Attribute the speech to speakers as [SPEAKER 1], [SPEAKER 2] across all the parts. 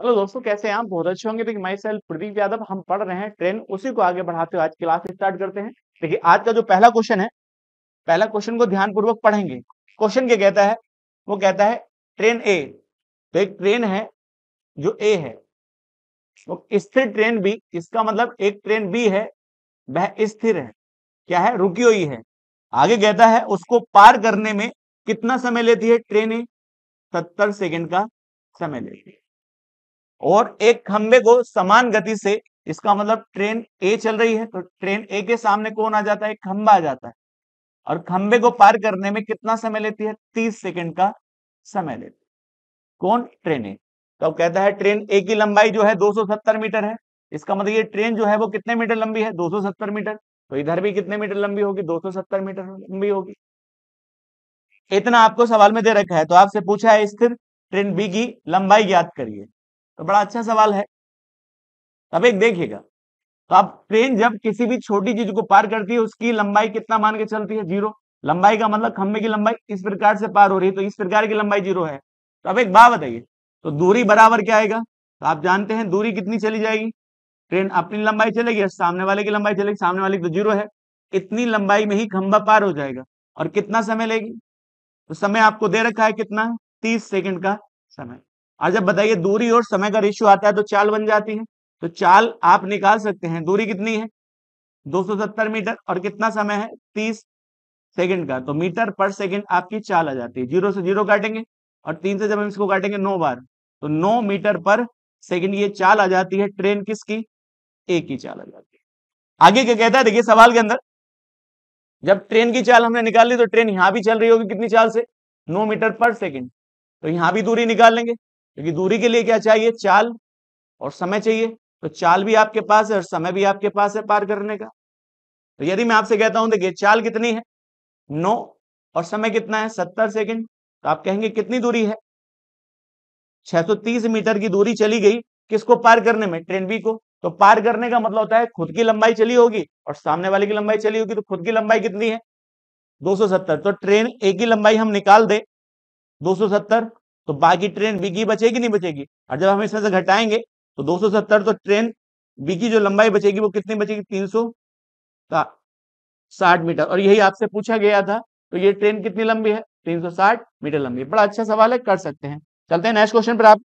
[SPEAKER 1] Hello दोस्तों, कैसे हैं आप? बहुत अच्छे होंगे। देखिए माई सेल्फ प्रदीप यादव, हम पढ़ रहे हैं ट्रेन, उसी को आगे बढ़ाते हुए आज क्लास स्टार्ट करते हैं। देखिए, आज का जो पहला क्वेश्चन है, पहला क्वेश्चन को ध्यानपूर्वक पढ़ेंगे। क्वेश्चन क्या कहता है? वो कहता है, ट्रेन ए तो एक ट्रेन है जो ए है। वो स्थिर ट्रेन बी, इसका मतलब एक ट्रेन बी है, वह स्थिर है। क्या है? रुकी हुई है। आगे कहता है, उसको पार करने में कितना समय लेती है ट्रेन ए? सत्तर सेकेंड का समय लेती है। और एक खंबे को समान गति से, इसका मतलब ट्रेन ए चल रही है तो ट्रेन ए के सामने कौन आ जाता है? खंबा आ जाता है। और खंबे को पार करने में कितना समय लेती है? तीस सेकेंड का समय लेती है। कौन? ट्रेन ए तो कहता है ट्रेन ए की लंबाई जो है 270 मीटर है। इसका मतलब ये ट्रेन जो है वो कितने मीटर लंबी है? 270 मीटर। तो इधर भी कितने मीटर लंबी होगी? 270 मीटर लंबी होगी। इतना आपको सवाल में दे रखा है तो आपसे पूछा है स्थिर, ट्रेन बी की लंबाई ज्ञात करिए। तो बड़ा अच्छा सवाल है। अब एक देखिएगा तो आप ट्रेन जब किसी भी छोटी चीज़ को पार करती है, उसकी लंबाई कितना मान के चलती है? ज़ीरो। लंबाई का मतलब खंबे की लंबाई इस प्रकार से पार हो रही है तो इस प्रकार की लंबाई ज़ीरो है। तो अब एक बात बताइए तो दूरी बराबर क्या आएगा? तो आप जानते हैं दूरी कितनी चली जाएगी? ट्रेन अपनी लंबाई चलेगी और सामने वाले की लंबाई चलेगी, सामने वाले की तो ज़ीरो है। इतनी लंबाई में ही खंबा पार हो जाएगा और कितना समय लेगी? तो समय आपको दे रखा है कितना? तीस सेकंड का समय। और जब बताइए दूरी और समय का रेशियो आता है तो चाल बन जाती है। तो चाल आप निकाल सकते हैं। दूरी कितनी है? 270 मीटर। और कितना समय है? 30 सेकंड का। तो मीटर पर सेकंड आपकी चाल आ जाती है। ज़ीरो से ज़ीरो काटेंगे और तीन से जब हम इसको काटेंगे नौ बार तो नौ मीटर पर सेकंड ये चाल आ जाती है। ट्रेन किसकी? एक की चाल आ जाती है। आगे क्या कहता है? देखिए सवाल के अंदर। जब ट्रेन की चाल हमने निकाल ली तो ट्रेन यहाँ भी चल रही होगी कितनी चाल से? नौ मीटर पर सेकेंड। तो यहाँ भी दूरी निकाल लेंगे। क्योंकि दूरी के लिए क्या चाहिए? चाल और समय चाहिए। तो चाल भी आपके पास है और समय भी आपके पास है पार करने का। तो यदि मैं आपसे कहता हूँ, देखिए, चाल कितनी है? नौ और समय कितना है? सत्तर सेकंड। तो आप कहेंगे, कितनी दूरी है? 630 मीटर की दूरी चली गई किसको पार करने में? ट्रेन बी को। तो पार करने का मतलब होता है खुद की लंबाई चली होगी और सामने वाले की लंबाई चली होगी तो खुद की लंबाई कितनी है? 270 तो ट्रेन ए की लंबाई हम निकाल दे। 270 तो बाकी ट्रेन बी की बचेगी, नहीं बचेगी? और जब हम इसमें से घटाएँगे तो 270 तो ट्रेन बी की जो लंबाई बचेगी वो कितनी बचेगी? तीन सौ साठ मीटर। और यही आपसे पूछा गया था तो ये ट्रेन कितनी लंबी है? 360 मीटर लंबी बड़ा अच्छा सवाल है, कर सकते हैं। चलते हैं नेक्स्ट क्वेश्चन पर आप।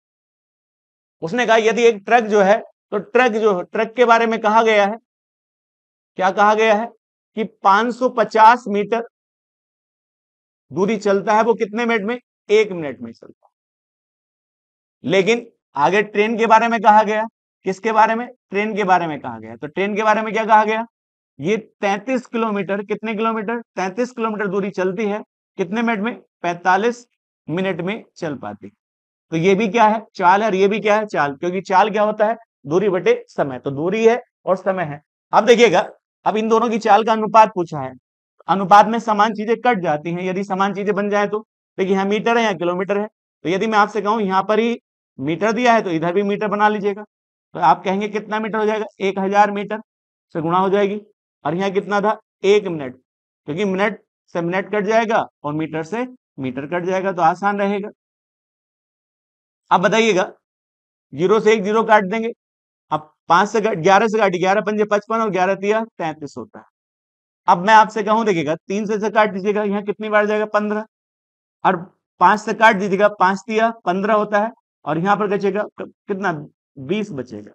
[SPEAKER 1] उसने कहा, यदि एक ट्रक जो है तो ट्रक जो, ट्रक के बारे में कहा गया है। क्या कहा गया है? कि 550 मीटर दूरी चलता है वो कितने मिनट में? एक मिनट में चलता है। लेकिन आगे ट्रेन के बारे में कहा गया। किसके बारे में? ट्रेन के बारे में कहा गया। तो ट्रेन के बारे में क्या कहा गया? ये 33 किलोमीटर, कितने किलोमीटर? 33 किलोमीटर दूरी चलती है। कितने मिनट में? 45 मिनट में चल पाती। तो ये भी क्या है? चाल है और ये भी क्या है? चाल। क्योंकि चाल क्या होता है? दूरी बटे समय। तो दूरी है और समय है। अब देखिएगा, अब इन दोनों की चाल का अनुपात पूछा है। अनुपात में समान चीज़ें कट जाती हैं। यदि समान चीज़ें बन जाए तो? देखिए, यहाँ मीटर है या किलोमीटर है। तो यदि मैं आपसे कहूँ, यहाँ पर ही मीटर दिया है तो इधर भी मीटर बना लीजिएगा। तो आप कहेंगे कितना मीटर हो जाएगा? एक हज़ार मीटर से गुणा हो जाएगी। और यहाँ कितना था? एक मिनट। क्योंकि मिनट से मिनट कट जाएगा और मीटर से मीटर कट जाएगा तो आसान रहेगा। अब बताइएगा। ज़ीरो से एक ज़ीरो काट देंगे। अब पाँच से ग्यारह से काटी। ग्यारह पंजे पचपन और ग्यारह तिया तैंतीस होता है। अब मैं आपसे कहूँ देखिएगा तीन से, से काट दीजिएगा। यहाँ कितनी बार जाएगा? पंद्रह। और पाँच से काट दीजिएगा पाँच तिया पंद्रह होता है। और यहाँ पर बचेगा कितना? बीस बचेगा।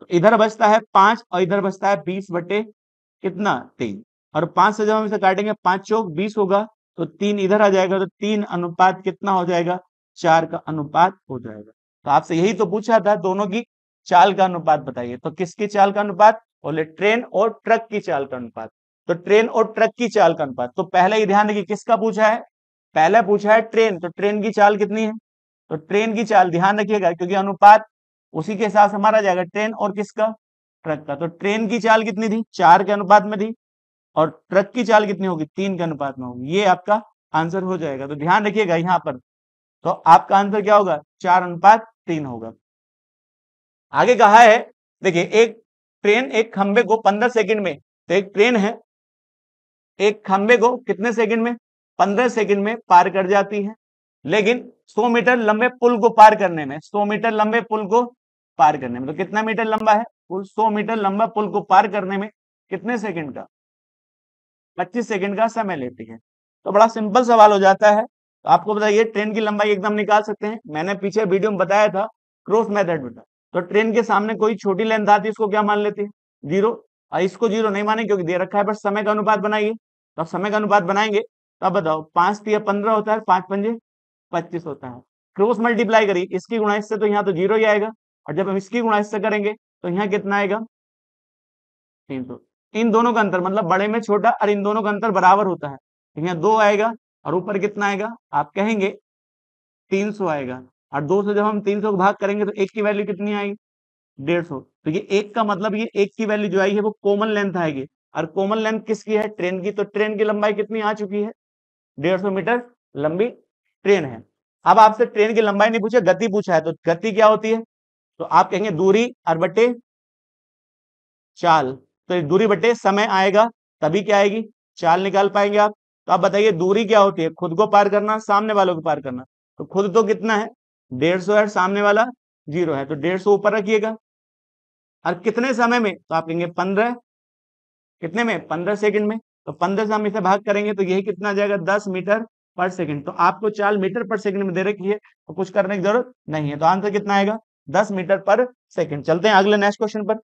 [SPEAKER 1] तो इधर बचता है पाँच और इधर बचता है बीस बटे कितना? तीन। और पाँच से जब हम इसे काटेंगे पाँच चौक, बीस होगा तो तीन इधर आ जाएगा तो तीन अनुपात कितना हो जाएगा? चार का अनुपात हो जाएगा। तो आपसे यही तो पूछा था दोनों की चाल का अनुपात बताइए। तो किसकी चाल का अनुपात? बोले, ट्रेन और ट्रक की चाल का अनुपात। तो ट्रेन और ट्रक की चाल का अनुपात। तो पहले ही ध्यान देखिए किसका पूछा है? पहले पूछा है ट्रेन। तो ट्रेन की चाल कितनी है? तो ट्रेन की चाल ध्यान रखिएगा, क्योंकि अनुपात उसी के साथ हमारा जाएगा, ट्रेन और किसका? ट्रक का। तो ट्रेन की चाल कितनी थी? चार के अनुपात में थी और ट्रक की चाल कितनी होगी? तीन के अनुपात में होगी। ये आपका आंसर हो जाएगा। तो ध्यान रखिएगा यहाँ पर। तो आपका आंसर क्या होगा? चार अनुपात तीन होगा। आगे कहा है, देखिए, एक ट्रेन एक खंबे को पंद्रह सेकंड में तो एक ट्रेन है, एक खंबे को कितने सेकंड में? पंद्रह सेकंड में पार कर जाती है। लेकिन 100 मीटर लंबे पुल को पार करने में 100 मीटर लंबे पुल को पार करने में तो कितना मीटर लंबा है पुल? 100 मीटर लंबा पुल को पार करने में कितने सेकंड का? 25 सेकंड का समय लेती है। तो बड़ा सिंपल सवाल हो जाता है। तो आपको बताइए, ट्रेन की लंबाई एकदम निकाल सकते हैं? मैंने पीछे वीडियो में बताया था क्रॉस मेथड बेटा तो ट्रेन के सामने कोई छोटी लेंथ आती है, इसको क्या मान लेते हैं? ज़ीरो। और इसको ज़ीरो नहीं माने क्योंकि दे रखा है, बस समय का अनुपात बनाइए। तो आप समय का अनुपात बनाएँगे तो अब बताओ, पाँच पंद्रह होता है, पाँच पंजे। पच्चीस होता है। क्रॉस मल्टीप्लाई करिए, इसकी गुणा से तो यहाँ तो ज़ीरो ही आएगा, और जब हम इसकी गुणा इससे करेंगे तो यहाँ कितना आएगा? तीन सौ इन दोनों का अंतर मतलब बड़े में छोटा और इन दोनों का अंतर बराबर होता है। तो यहाँ दो आएगा, और ऊपर कितना आएगा? आप कहेंगे, तीन सौ आएगा। और दो से जब हम तीन सौ भाग करेंगे तो एक की वैल्यू कितनी आएगी? डेढ़ सौ। तो ये एक का मतलब ये एक की वैल्यू जो आई है, वो कॉमन लेंथ आएगी। और कॉमन लेंथ किसकी है? ट्रेन की। तो ट्रेन की लंबाई कितनी आ चुकी है? डेढ़ सौ मीटर लंबी ट्रेन है। अब आपसे ट्रेन की लंबाई नहीं पूछे, गति पूछा है तो गति क्या होती है? तो आप कहेंगे दूरी और बटे चाल। तो दूरी बटे समय आएगा, तभी क्या आएगी? चाल निकाल पाएँगे आप। तो आप बताइए दूरी क्या होती है? खुद को पार करना, सामने वालों को पार करना। तो खुद तो कितना है? डेढ़ सौ है, सामने वाला ज़ीरो है। तो डेढ़ सौ ऊपर रखिएगा। और कितने समय में? तो आप कहेंगे पंद्रह। कितने में? पंद्रह सेकंड में। तो पंद्रह से हम इसे भाग करेंगे तो यही कितना जाएगा? दस मीटर पर सेकंड। तो आपको चाल मीटर पर सेकंड में दे रखी है तो कुछ करने की ज़रूरत नहीं है। तो आंसर कितना आएगा? दस मीटर पर सेकंड। चलते हैं अगले नेक्स्ट क्वेश्चन पर।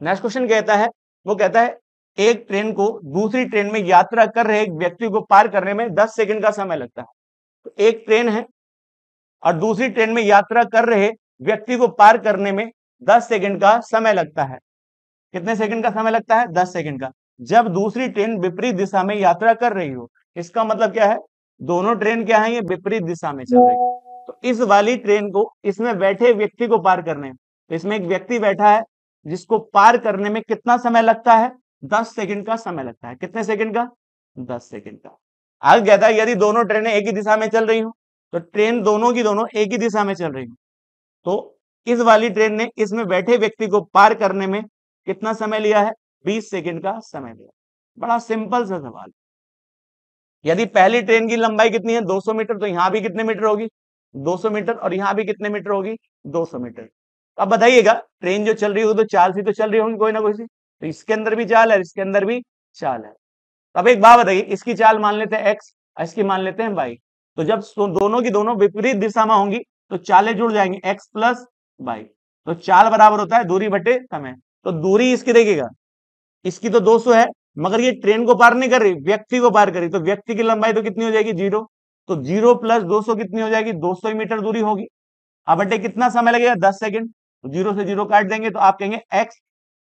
[SPEAKER 1] नेक्स्ट क्वेश्चन कहता है, वो कहता है, एक ट्रेन को दूसरी ट्रेन में यात्रा कर रहे एक व्यक्ति को पार करने में दस सेकंड का समय लगता है। तो एक ट्रेन है और दूसरी ट्रेन में यात्रा कर रहे व्यक्ति को पार करने में दस सेकंड का समय लगता है। कितने सेकंड का समय लगता है? दस सेकंड का। जब दूसरी ट्रेन विपरीत दिशा में यात्रा कर रही हो इसका मतलब क्या है? दोनों ट्रेन क्या है? ये विपरीत दिशा में चल रही है। तो इस वाली ट्रेन को, इसमें बैठे व्यक्ति को पार करने तो इसमें एक व्यक्ति बैठा है, जिसको पार करने में कितना समय लगता है? दस सेकंड का समय लगता है। कितने सेकंड का? दस सेकंड का। आगे कहता है, यदि दोनों ट्रेनें एक ही दिशा में चल रही हो तो ट्रेन दोनों की दोनों एक ही दिशा में चल रही हो। तो इस वाली ट्रेन ने इसमें बैठे व्यक्ति को पार करने में कितना समय लिया है? बीस सेकेंड का समय लिया। बड़ा सिंपल सा सवाल। यदि पहली ट्रेन की लंबाई कितनी है? 200 मीटर तो यहाँ भी कितने मीटर होगी? 200 मीटर और यहाँ भी कितने मीटर होगी? 200 मीटर। अब बताइएगा, ट्रेन जो चल रही होगी तो चाल सी तो चल रही होगी कोई ना कोई सी? तो इसके अंदर भी चाल है इसके अंदर भी चाल है। अब एक बात बताइए, इसकी चाल मान लेते हैं एक्स इसकी मान लेते हैं बाई तो जब दोनों की दोनों विपरीत दिशा में होंगी तो चालें जुड़ जाएँगे एक्स प्लस बाई तो चाल बराबर होता है दूरी बटे समय। तो दूरी इसकी देखिएगा, इसकी तो 200 है मगर ये ट्रेन को पार नहीं कर रही, व्यक्ति को पार करी तो व्यक्ति की लंबाई तो कितनी हो जाएगी? ज़ीरो। तो ज़ीरो प्लस दो सौ कितनी हो जाएगी? दो सौ मीटर दूरी होगी। अब बटे कितना समय लगेगा? दस सेकेंड। तो ज़ीरो से ज़ीरो काट देंगे तो आप कहेंगे एक्स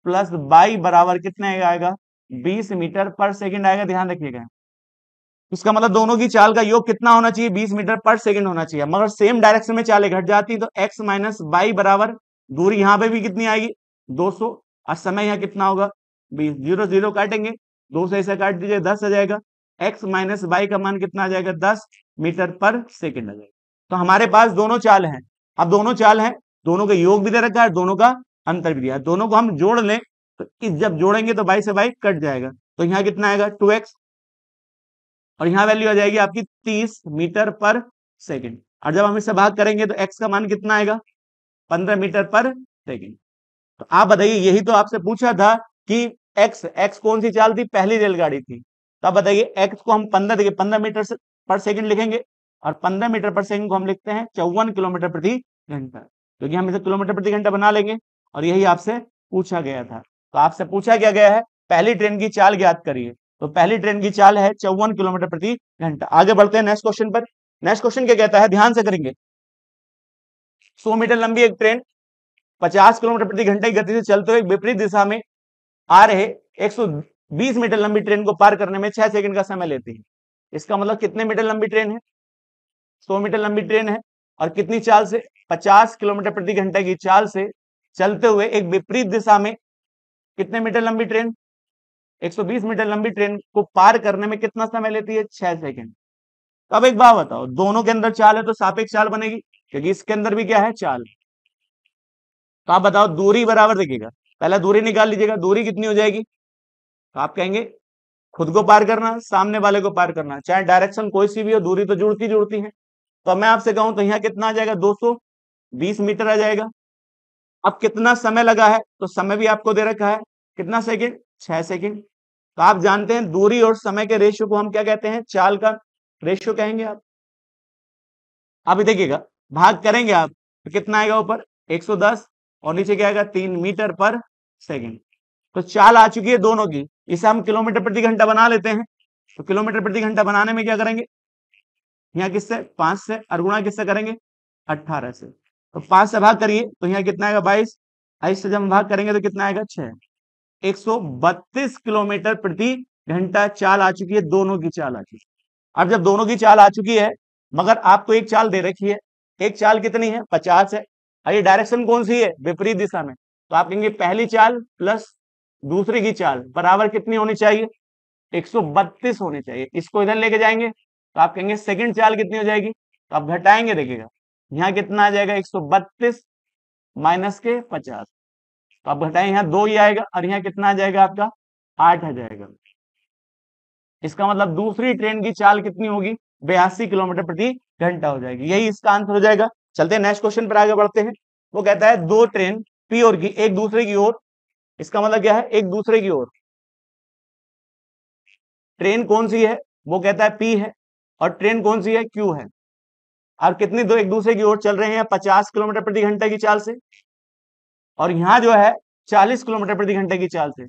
[SPEAKER 1] प्लस बाई बराबर कितने आएगा? बीस मीटर पर सेकेंड आएगा। ध्यान रखिएगा। इसका मतलब दोनों की चाल का योग कितना होना चाहिए? 20 मीटर पर सेकेंड होना चाहिए। मगर सेम डायरेक्शन में चालें घट जाती तो एक्स माइनस बाई बराबर दूरी यहाँ पे भी कितनी आएगी? 200 और समय यहाँ कितना होगा? बीस ज़ीरो ज़ीरो काटेंगे, दो से ऐसे काट दीजिए, दस आ जाएगा। एक्स माइनस वाई का मान कितना आ जाएगा? दस मीटर पर सेकेंड आ जाएगा। तो हमारे पास दोनों चाल हैं। अब दोनों चाल हैं, दोनों का योग भी दे रखा है, दोनों का अंतर भी दिया दोनों को हम जोड़ लें तो जब जोड़ेंगे तो बाई से बाई कट जाएगा। तो यहाँ कितना आएगा? Two X. और यहाँ वैल्यू आ जाएगी आपकी तीस मीटर पर सेकेंड। और जब हम इससे भाग करेंगे तो एक्स का मान कितना आएगा? पंद्रह मीटर पर सेकेंड। तो आप बताइए, यही तो आपसे पूछा था कि एक्स एक्स कौन सी चाल थी? पहली रेलगाड़ी थी। तो आप बताइए एक्स को हम पंद्रह, देखिए, पंद्रह मीटर पर सेकंड लिखेंगे और पंद्रह मीटर पर सेकंड को हम लिखते हैं चौवन किलोमीटर प्रति घंटा। क्योंकि हम इसे किलोमीटर प्रति घंटा बना लेंगे और यही आपसे पूछा गया था। तो आपसे पूछा क्या गया है? पहली ट्रेन की चाल ज्ञात करिए। तो पहली ट्रेन की चाल है चौवन किलोमीटर प्रति घंटा। आगे बढ़ते हैं नेक्स्ट क्वेश्चन पर। नेक्स्ट क्वेश्चन क्या कहता है? ध्यान से करेंगे। सौ मीटर लंबी एक ट्रेन, पचास किलोमीटर प्रति घंटे की गति से चलते हुए विपरीत दिशा में आ रहे 120 मीटर लंबी ट्रेन को पार करने में छह सेकंड का समय लेती है। इसका मतलब कितने मीटर लंबी ट्रेन है? 100 मीटर लंबी ट्रेन है और कितनी चाल से? 50 किलोमीटर प्रति घंटे की चाल से चलते हुए एक विपरीत दिशा में कितने मीटर लंबी ट्रेन? 120 मीटर लंबी ट्रेन को पार करने में कितना समय लेती है? छह सेकेंड। अब एक बात बताओ, दोनों के अंदर चाल है तो सापेक्ष चाल बनेगी, क्योंकि इसके अंदर भी क्या है? चाल। तो आप बताओ, दूरी बराबर देखिएगा पहला दूरी निकाल लीजिएगा, दूरी कितनी हो जाएगी? तो आप कहेंगे, खुद को पार करना, सामने वाले को पार करना। चाहे डायरेक्शन कोई सी भी हो, दूरी तो जुड़ती जुड़ती है। तो मैं आपसे कहूँ तो यहाँ कितना आ जाएगा? 220 मीटर आ जाएगा। अब कितना समय लगा है? तो समय भी आपको दे रखा है। कितना सेकंड? छह सेकंड। तो आप जानते हैं, दूरी और समय के रेशियो को हम क्या कहते हैं? चाल का रेशियो कहेंगे आप। अभी देखिएगा, भाग करेंगे आप तो कितना आएगा ऊपर? 110 और नीचे क्या आएगा? तीन मीटर पर सेकेंड। तो चाल आ चुकी है दोनों की। इसे हम किलोमीटर प्रति घंटा बना लेते हैं। तो किलोमीटर प्रति घंटा बनाने में क्या करेंगे? यहाँ किससे? पाँच से। और गुणा किससे करेंगे? अट्ठारह से। तो पाँच से भाग करिए। तो यहाँ कितना आएगा? बाईस। बाईस से जब हम भाग करेंगे तो कितना आएगा? छह। 132 किलोमीटर प्रति घंटा चाल आ चुकी है। दोनों की चाल आ चुकी है। अब जब दोनों की चाल आ चुकी है, मगर आपको एक चाल दे रखी है। एक चाल कितनी है? पचास है। ये डायरेक्शन कौन सी है? विपरीत दिशा में। तो आप कहेंगे पहली चाल प्लस दूसरी की चाल, बराबर कितनी होनी चाहिए? 132 होनी चाहिए। इसको इधर लेके जाएँगे तो आप कहेंगे सेकंड चाल कितनी हो जाएगी? तो आप घटाएँगे, देखिएगा। यहाँ कितना आ जाएगा? 132 माइनस के 50 तो आप घटाएँ, यहाँ दो ही आएगा और यहाँ कितना आ जाएगा आपका? आठ आ जाएगा। इसका मतलब दूसरी ट्रेन की चाल कितनी होगी? बयासी किलोमीटर प्रति घंटा हो जाएगी। यही इसका आंसर हो जाएगा। चलते हैं नेक्स्ट क्वेश्चन पर आगे बढ़ते हैं। वो कहता है, दो ट्रेन पी और की एक दूसरे की ओर। इसका मतलब क्या है? एक दूसरे की ओर। ट्रेन कौन सी है? वो कहता है पी है। और ट्रेन कौन सी है? क्यू है। और कितनी दो एक दूसरे की ओर चल रहे हैं? पचास किलोमीटर प्रति घंटे की चाल से। और यहाँ जो है, चालीस किलोमीटर प्रति घंटे की चाल से।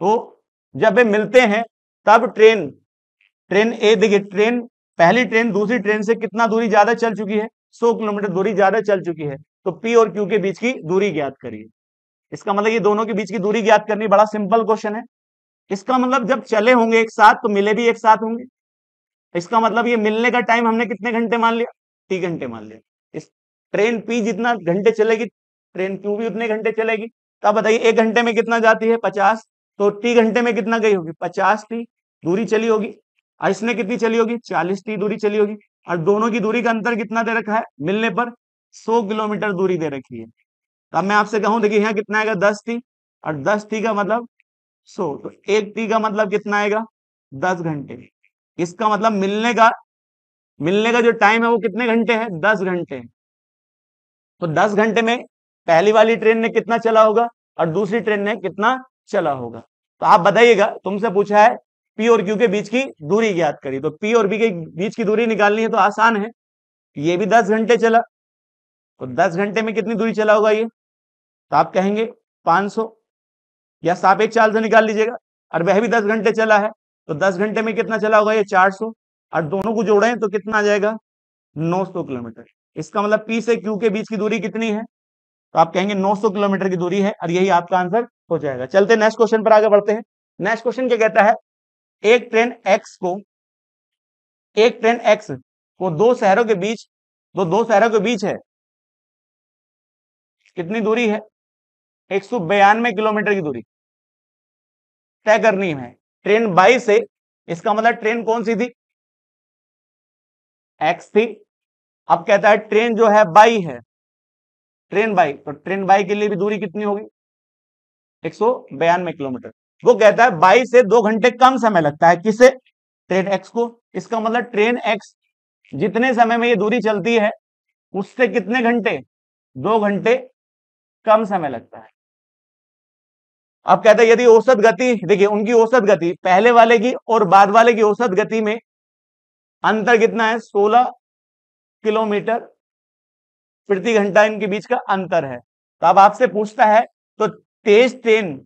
[SPEAKER 1] तो जब वे मिलते हैं, तब ट्रेन ट्रेन ए देखिए ट्रेन पहली ट्रेन दूसरी ट्रेन से कितना दूरी ज़्यादा चल चुकी है? सौ किलोमीटर दूरी ज़्यादा चल चुकी है। तो पी और क्यू के बीच की दूरी ज्ञात करिए। इसका मतलब ये दोनों के बीच की दूरी ज्ञात करनी बड़ा सिंपल क्वेश्चन है। इसका मतलब जब चले होंगे एक साथ तो मिले भी एक साथ होंगे। इसका मतलब ये मिलने का टाइम हमने कितने घंटे मान लिया? टी घंटे मान लिया। इस ट्रेन पी जितना घंटे चलेगी, ट्रेन क्यू भी उतने घंटे चलेगी। तो आप बताइए, एक घंटे में कितना जाती है? पचास। तो टी घंटे में कितना गई होगी? पचास टी दूरी चली होगी। इसने कितनी चली होगी? चालीस टी दूरी चली होगी। और दोनों की दूरी का अंतर कितना दे रखा है? मिलने पर सौ किलोमीटर दूरी दे रखी है। तो अब मैं आपसे कहूँ, देखिए, यहाँ कितना आएगा? दस टी। और दस टी का मतलब सो। तो एक टी का मतलब कितना आएगा? दस घंटे। इसका मतलब मिलने का मिलने का जो टाइम है वो कितने घंटे है? दस घंटे। तो दस घंटे में पहली वाली ट्रेन ने कितना चला होगा? और दूसरी ट्रेन ने कितना चला होगा? तो आप बताइएगा, तुमसे पूछा है पी और क्यू के बीच की दूरी ज्ञात करी। तो पी और बी के बीच की दूरी निकालनी है तो आसान है। ये भी दस घंटे चला। तो दस घंटे में कितनी दूरी चला होगा ये? तो आप कहेंगे 500 या सापेक्ष चाल से निकाल लीजिएगा। और वह भी दस घंटे चला है। तो दस घंटे में कितना चला होगा ये? 400 और दोनों को जोड़े तो कितना आ जाएगा? 900 किलोमीटर। इसका मतलब पी से क्यू के बीच की दूरी कितनी है? तो आप कहेंगे 900 किलोमीटर की दूरी है। और यही आपका आंसर हो जाएगा। चलते नेक्स्ट क्वेश्चन पर आगे बढ़ते हैं। नेक्स्ट क्वेश्चन क्या कहता है? एक ट्रेन एक्स को, एक ट्रेन एक्स को दो शहरों के बीच दो दो शहरों के बीच है। कितनी दूरी है? एक सौ बयानवे किलोमीटर की दूरी। तय करनी है। ट्रेन बाई से, इसका मतलब ट्रेन कौन सी थी? एक्स थी। अब कहता है ट्रेन जो है बाई है। ट्रेन बाई तो ट्रेन बाई के लिए भी दूरी कितनी होगी? एक सौ बयानवे किलोमीटर। वो कहता है बाई से दो घंटे कम समय लगता है। किसे ट्रेन एक्स को। इसका मतलब ट्रेन एक्स जितने समय में ये दूरी चलती है, उससे कितने घंटे? दो घंटे कम समय लगता है। अब कहते हैं, यदि औसत गति, देखिए, उनकी औसत गति, पहले वाले की और बाद वाले की औसत गति में अंतर कितना है? 16 किलोमीटर प्रति घंटा इनके बीच का अंतर है। तो अब आपसे पूछता है तो तेज ट्रेन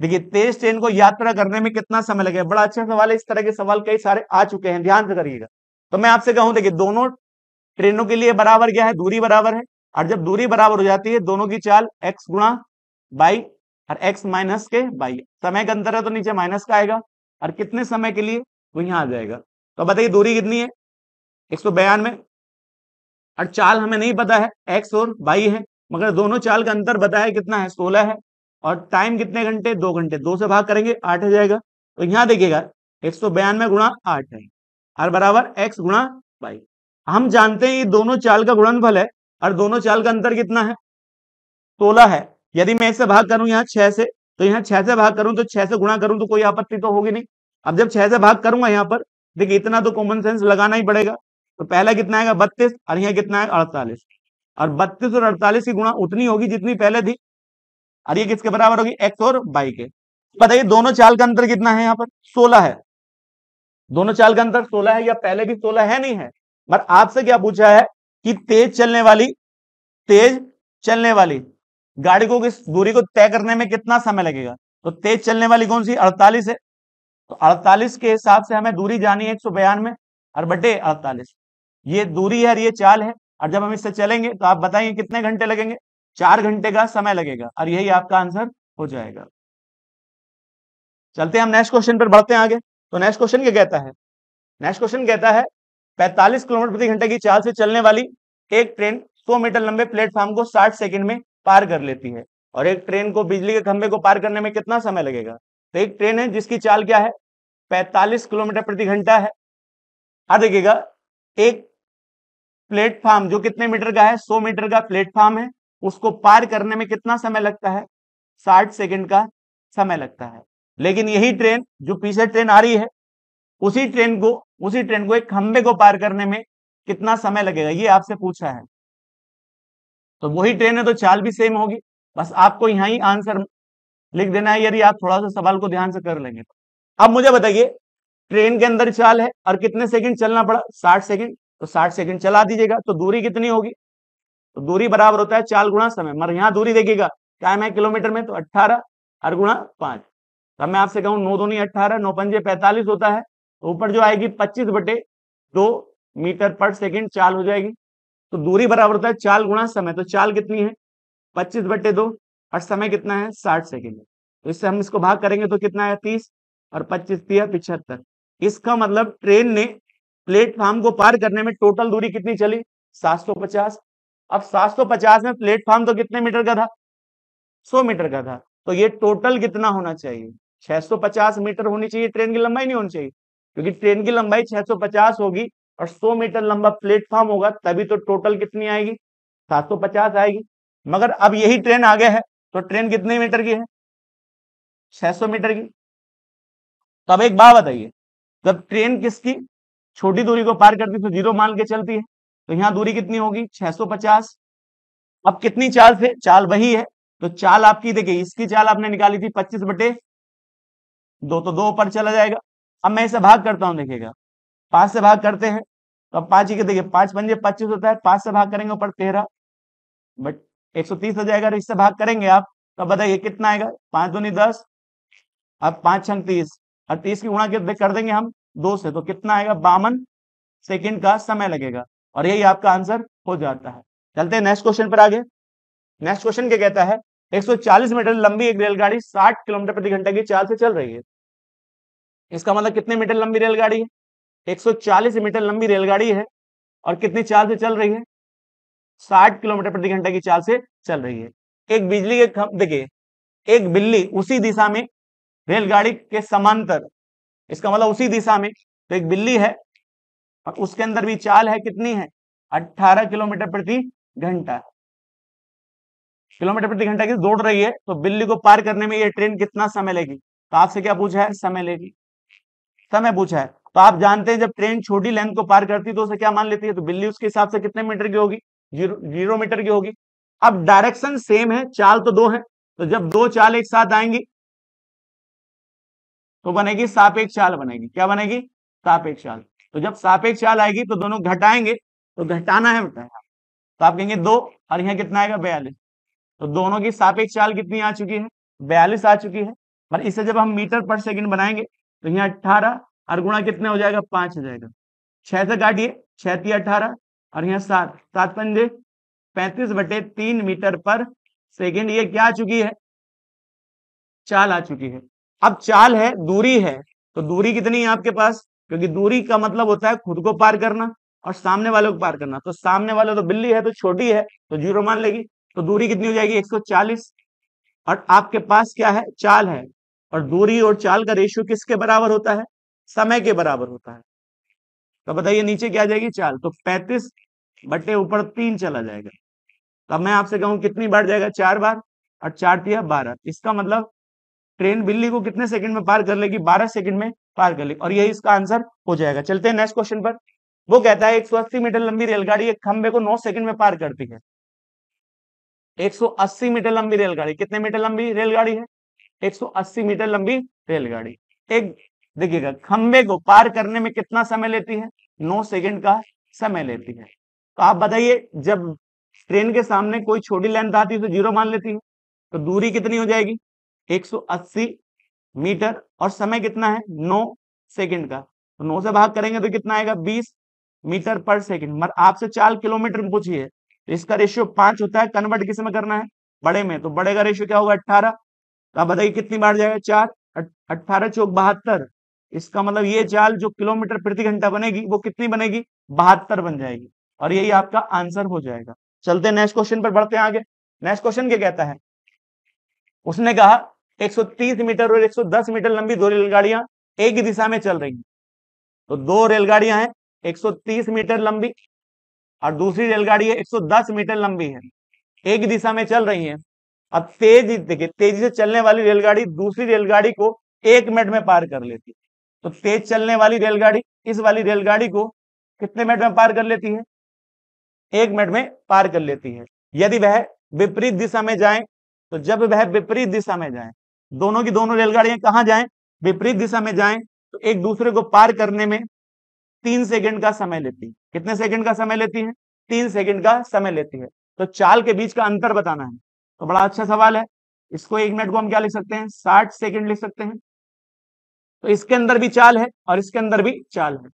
[SPEAKER 1] देखिए, तेज ट्रेन को यात्रा करने में कितना समय लगेगा? बड़ा अच्छा सवाल है। इस तरह के सवाल कई सारे आ चुके हैं। ध्यान से करिएगा। तो मैं आपसे कहूँ, देखिए, दोनों ट्रेनों के लिए बराबर क्या है? दूरी बराबर है। और जब दूरी बराबर हो जाती है, दोनों की चाल एक्स गुणा बाई और एक्स माइनस के बाई। समय का अंतर है तो नीचे माइनस का आएगा। और कितने समय के लिए? वो यहाँ आ जाएगा। तो बताइए, दूरी कितनी है? एक सौ बयानवे। और चाल हमें नहीं पता है। एक्स और बाई है। मगर दोनों चाल का अंतर बताया कितना है? सोलह है। और टाइम कितने घंटे? दो घंटे। दो से भाग करेंगे, आठ हो जाएगा। तो यहाँ देखिएगा, एक सौ बयानवे गुणा आठ है। और बराबर एक्स गुणा बाई हम जानते हैं ये दोनों चाल का गुणनफल है, और दोनों चाल का अंतर कितना है? सोलह है। यदि मैं इससे भाग करूँ यहाँ छह से तो यहाँ छह से भाग करूँ तो छह से गुणा करूँ तो कोई आपत्ति तो होगी नहीं। अब जब छह से भाग करूँगा यहाँ पर, देखिए इतना तो कॉमन सेंस लगाना ही पड़ेगा। तो पहला कितना आएगा? बत्तीस, और यहाँ कितना है? अड़तालीस। और बत्तीस और अड़तालीस की गुणा उतनी होगी जितनी पहले थी। और ये किसके बराबर होगी? एक्स और बाई के। बताइए, दोनों चाल का अंतर कितना है यहाँ पर? सोलह है। दोनों चाल का अंतर सोलह है या पहले भी सोलह है, नहीं है? पर आपसे क्या पूछा है कि तेज चलने वाली, तेज चलने वाली गाड़ी को किस दूरी को तय करने में कितना समय लगेगा? तो तेज चलने वाली कौन सी? अड़तालीस है। तो अड़तालीस के हिसाब से हमें दूरी जानी है एक सौ बयानवे और बटे अड़तालीस। ये दूरी है और ये चाल है, और जब हम इससे चलेंगे तो आप बताइए कितने घंटे लगेंगे? चार घंटे का समय लगेगा और यही आपका आंसर हो जाएगा। चलते हैं हम नेक्स्ट क्वेश्चन पर, बढ़ते हैं आगे। तो नेक्स्ट क्वेश्चन क्या कहता है? नेक्स्ट क्वेश्चन कहता है 45 किलोमीटर प्रति घंटे की चाल से चलने वाली एक ट्रेन 100 मीटर लंबे प्लेटफॉर्म को 60 सेकंड में पार कर लेती है। और एक ट्रेन को बिजली के खंभे को पार करने में कितना समय लगेगा? तो एक ट्रेन है जिसकी चाल क्या है? 45 किलोमीटर प्रति घंटा है। अब देखिएगा, एक प्लेटफॉर्म जो कितने मीटर का है? 100 मीटर का प्लेटफॉर्म है। उसको पार करने में कितना समय लगता है? 60 सेकंड का समय लगता है। लेकिन यही ट्रेन, जो पीछे ट्रेन आ रही है, उसी ट्रेन को, उसी ट्रेन को एक खंबे को पार करने में कितना समय लगेगा, ये आपसे पूछा है। तो वही ट्रेन है तो चाल भी सेम होगी। बस आपको यहाँ ही आंसर लिख देना है, यदि आप थोड़ा सा सवाल को ध्यान से कर लेंगे अब मुझे बताइए, ट्रेन के अंदर चाल है और कितने सेकंड चलना पड़ा? साठ सेकंड तो साठ सेकंड चला दीजिएगा तो दूरी कितनी होगी? तो दूरी बराबर होता है चाल गुणा समय। मगर यहाँ दूरी देखिएगा, क्या है किलोमीटर में? तो अट्ठारह और गुणा पाँच। अब मैं आपसे कहूँ, नौ दोनी अट्ठारह, नौ पंजे पैंतालीस होता है। तो ऊपर जो आएगी पच्चीस बटे दो मीटर पर सेकेंड चाल हो जाएगी। तो दूरी बराबर होता है चाल गुणा समय। तो चाल कितनी है? पच्चीस बटे दो। और समय कितना है? साठ सेकेंड। तो इससे हम इसको भाग करेंगे तो कितना है? तीस और पच्चीस तिया पिछहत्तर। इसका मतलब ट्रेन ने प्लेटफॉर्म को पार करने में टोटल दूरी कितनी चली? 750 अब 750 में प्लेटफॉर्म तो कितने मीटर का था? 100 मीटर का था। तो ये टोटल कितना होना चाहिए? 650 मीटर होनी चाहिए, ट्रेन की लंबाई नहीं होनी चाहिए। क्योंकि ट्रेन की लंबाई 650 होगी और 100 मीटर लंबा प्लेटफॉर्म होगा, तभी तो टोटल कितनी आएगी? 750 आएगी। मगर अब यही ट्रेन आगे है तो ट्रेन कितने मीटर की है? 600 मीटर की। तो अब एक बात बताइए, जब ट्रेन किसकी छोटी दूरी को पार करती तो ज़ीरो मान के चलती है। तो यहाँ दूरी कितनी होगी? 650 अब कितनी चाल से चाल वही है। तो चाल आपकी, देखिए, इसकी चाल आपने निकाली थी 25 बटे दो तो दो ऊपर चला जाएगा। अब मैं इसे भाग करता हूँ, देखिएगा। पाँच से भाग करते हैं। तो अब पाँच ही के, देखिए, पाँच पंजे पच्चीस होता है। पाँच से भाग करेंगे ऊपर तेरह। बट एक सौ तीस हो जाएगा, और इससे भाग करेंगे आप। तो बताइए, कितना आएगा? पाँच दूनी दस। अब पाँच छंग तीस। और तीस की गुणा कर देंगे हम? दो से। तो कितना आएगा? बावन सेकंड का समय लगेगा। और यही आपका आंसर हो जाता है। चलते हैं नेक्स्ट क्वेश्चन पर आगे। नेक्स्ट क्वेश्चन क्या कहता है? 140 मीटर लंबी एक रेलगाड़ी 60 किलोमीटर प्रति घंटे की चाल से चल रही है। इसका मतलब कितने मीटर लंबी रेलगाड़ी है? 140 मीटर लंबी रेलगाड़ी है और कितनी चाल से चल रही है? 60 किलोमीटर प्रति घंटे की चाल से चल रही है। एक बिजली के देखिए, एक बिल्ली उसी दिशा में रेलगाड़ी के समांतर, इसका मतलब उसी दिशा में तो एक बिल्ली है और उसके अंदर भी चाल है कितनी है? 18 किलोमीटर प्रति घंटा। किलोमीटर प्रति घंटा की दौड़ रही है तो बिल्ली को पार करने में ये ट्रेन कितना समय लेगी? तो आपसे क्या पूछा है? समय लेगी। समय पूछा है। तो आप जानते हैं, जब ट्रेन छोटी लेंथ को पार करती है तो उसे क्या मान लेती है? तो बिल्ली उसके हिसाब से कितने मीटर की होगी? ज़ीरो ज़ीरो मीटर की होगी। अब डायरेक्शन सेम है, चाल तो दो है। तो जब दो चाल एक साथ आएँगी तो बनेगी सापेक्ष चाल बनेगी। क्या बनेगी? सापेक्ष चाल। तो जब सापेक्ष चाल आएगी तो दोनों घटाएँगे तो घटाना है बेटा। तो आप कहेंगे दो, और यहाँ कितना आएगा? बयालीस। तो दोनों की सापेक्ष चाल कितनी आ चुकी है? बयालीस आ चुकी है। पर इसे जब हम मीटर पर सेकंड बनाएँगे तो यहाँ अट्ठारह और गुणा कितना हो जाएगा? पाँच हो जाएगा। छह से काटिए, छह ती अठारह, और यहाँ सात सात पंजे पैंतीस बटे तीन मीटर पर सेकेंड ये क्या आ चुकी है? चाल आ चुकी है। अब चाल है, दूरी है तो दूरी कितनी है आपके पास? क्योंकि दूरी का मतलब होता है खुद को पार करना और सामने वाले को पार करना। तो सामने वाले तो बिल्ली है तो छोटी है तो ज़ीरो मान लेगी तो दूरी कितनी हो जाएगी? 140 और आपके पास क्या है? चाल है। और दूरी और चाल का रेशियो किसके बराबर होता है? समय के बराबर होता है। तो बताइए, नीचे क्या जाएगी? चाल। तो 35 बटे ऊपर तीन चला जाएगा। तो अब मैं आपसे कहूँ, कितनी बार जाएगा? चार बार। और चार तिया बारह। इसका मतलब ट्रेन बिल्ली को कितने सेकंड में पार कर लेगी? बारह सेकंड में पार कर लेगी और यही इसका आंसर हो जाएगा। चलते हैं नेक्स्ट क्वेश्चन पर। वो कहता है 180 मीटर लंबी रेलगाड़ी एक खंबे को 9 सेकंड में पार करती है। 180 मीटर लंबी रेलगाड़ी। कितने मीटर लंबी रेलगाड़ी है? 180 मीटर लंबी रेलगाड़ी। एक, देखिएगा खंबे को पार करने में कितना समय लेती है? नौ सेकंड का समय लेती है। तो आप बताइए, जब ट्रेन के सामने कोई छोटी लेंथ आती है तो ज़ीरो मान लेती है। तो दूरी कितनी हो जाएगी? 180 मीटर और समय कितना है? 9 सेकंड का। तो 9 से भाग करेंगे तो कितना आएगा? 20 मीटर पर सेकंड। मगर आपसे चार किलोमीटर पूछिए। तो इसका रेशियो पाँच होता है। कन्वर्ट किसमें करना है? बड़े में। तो बड़े का रेशियो क्या होगा? अट्ठारह। तो आप बताइए कितनी बार जाएगा? चार। अट्ठारह चौक बहत्तर। इसका मतलब ये चाल जो किलोमीटर प्रति घंटा बनेगी, वो कितनी बनेगी? बहत्तर बन जाएगी। और यही आपका आंसर हो जाएगा। चलते नेक्स्ट क्वेश्चन पर, बढ़ते हैं आगे। नेक्स्ट क्वेश्चन क्या कहता है? उसने कहा 130 मीटर और 110 मीटर लंबी दो रेलगाड़ियाँ एक ही दिशा में चल रही हैं। तो दो रेलगाड़ियाँ हैं 130 मीटर लंबी और दूसरी रेलगाड़ी है 110 मीटर लंबी है। एक दिशा में चल रही है। अब तेज, देखिए, तेज़ी से चलने वाली रेलगाड़ी दूसरी रेलगाड़ी को एक मिनट में पार कर लेती है। तो तेज चलने वाली रेलगाड़ी, इस वाली रेलगाड़ी को कितने मिनट में पार कर लेती है? एक मिनट में पार कर लेती है। यदि वह विपरीत दिशा में जाए तो जब वह विपरीत दिशा में जाए दोनों की दोनों रेलगाड़ियाँ कहाँ जाएँ? विपरीत दिशा में जाएँ तो एक दूसरे को पार करने में तीन सेकंड का समय लेती है। कितने सेकंड का समय लेती है? तीन सेकंड का समय लेती है। तो चाल के बीच का अंतर बताना है। तो बड़ा अच्छा सवाल है। इसको एक मिनट को हम क्या लिख सकते हैं? साठ सेकंड लिख सकते हैं। तो इसके अंदर भी चाल है और इसके अंदर भी चाल है।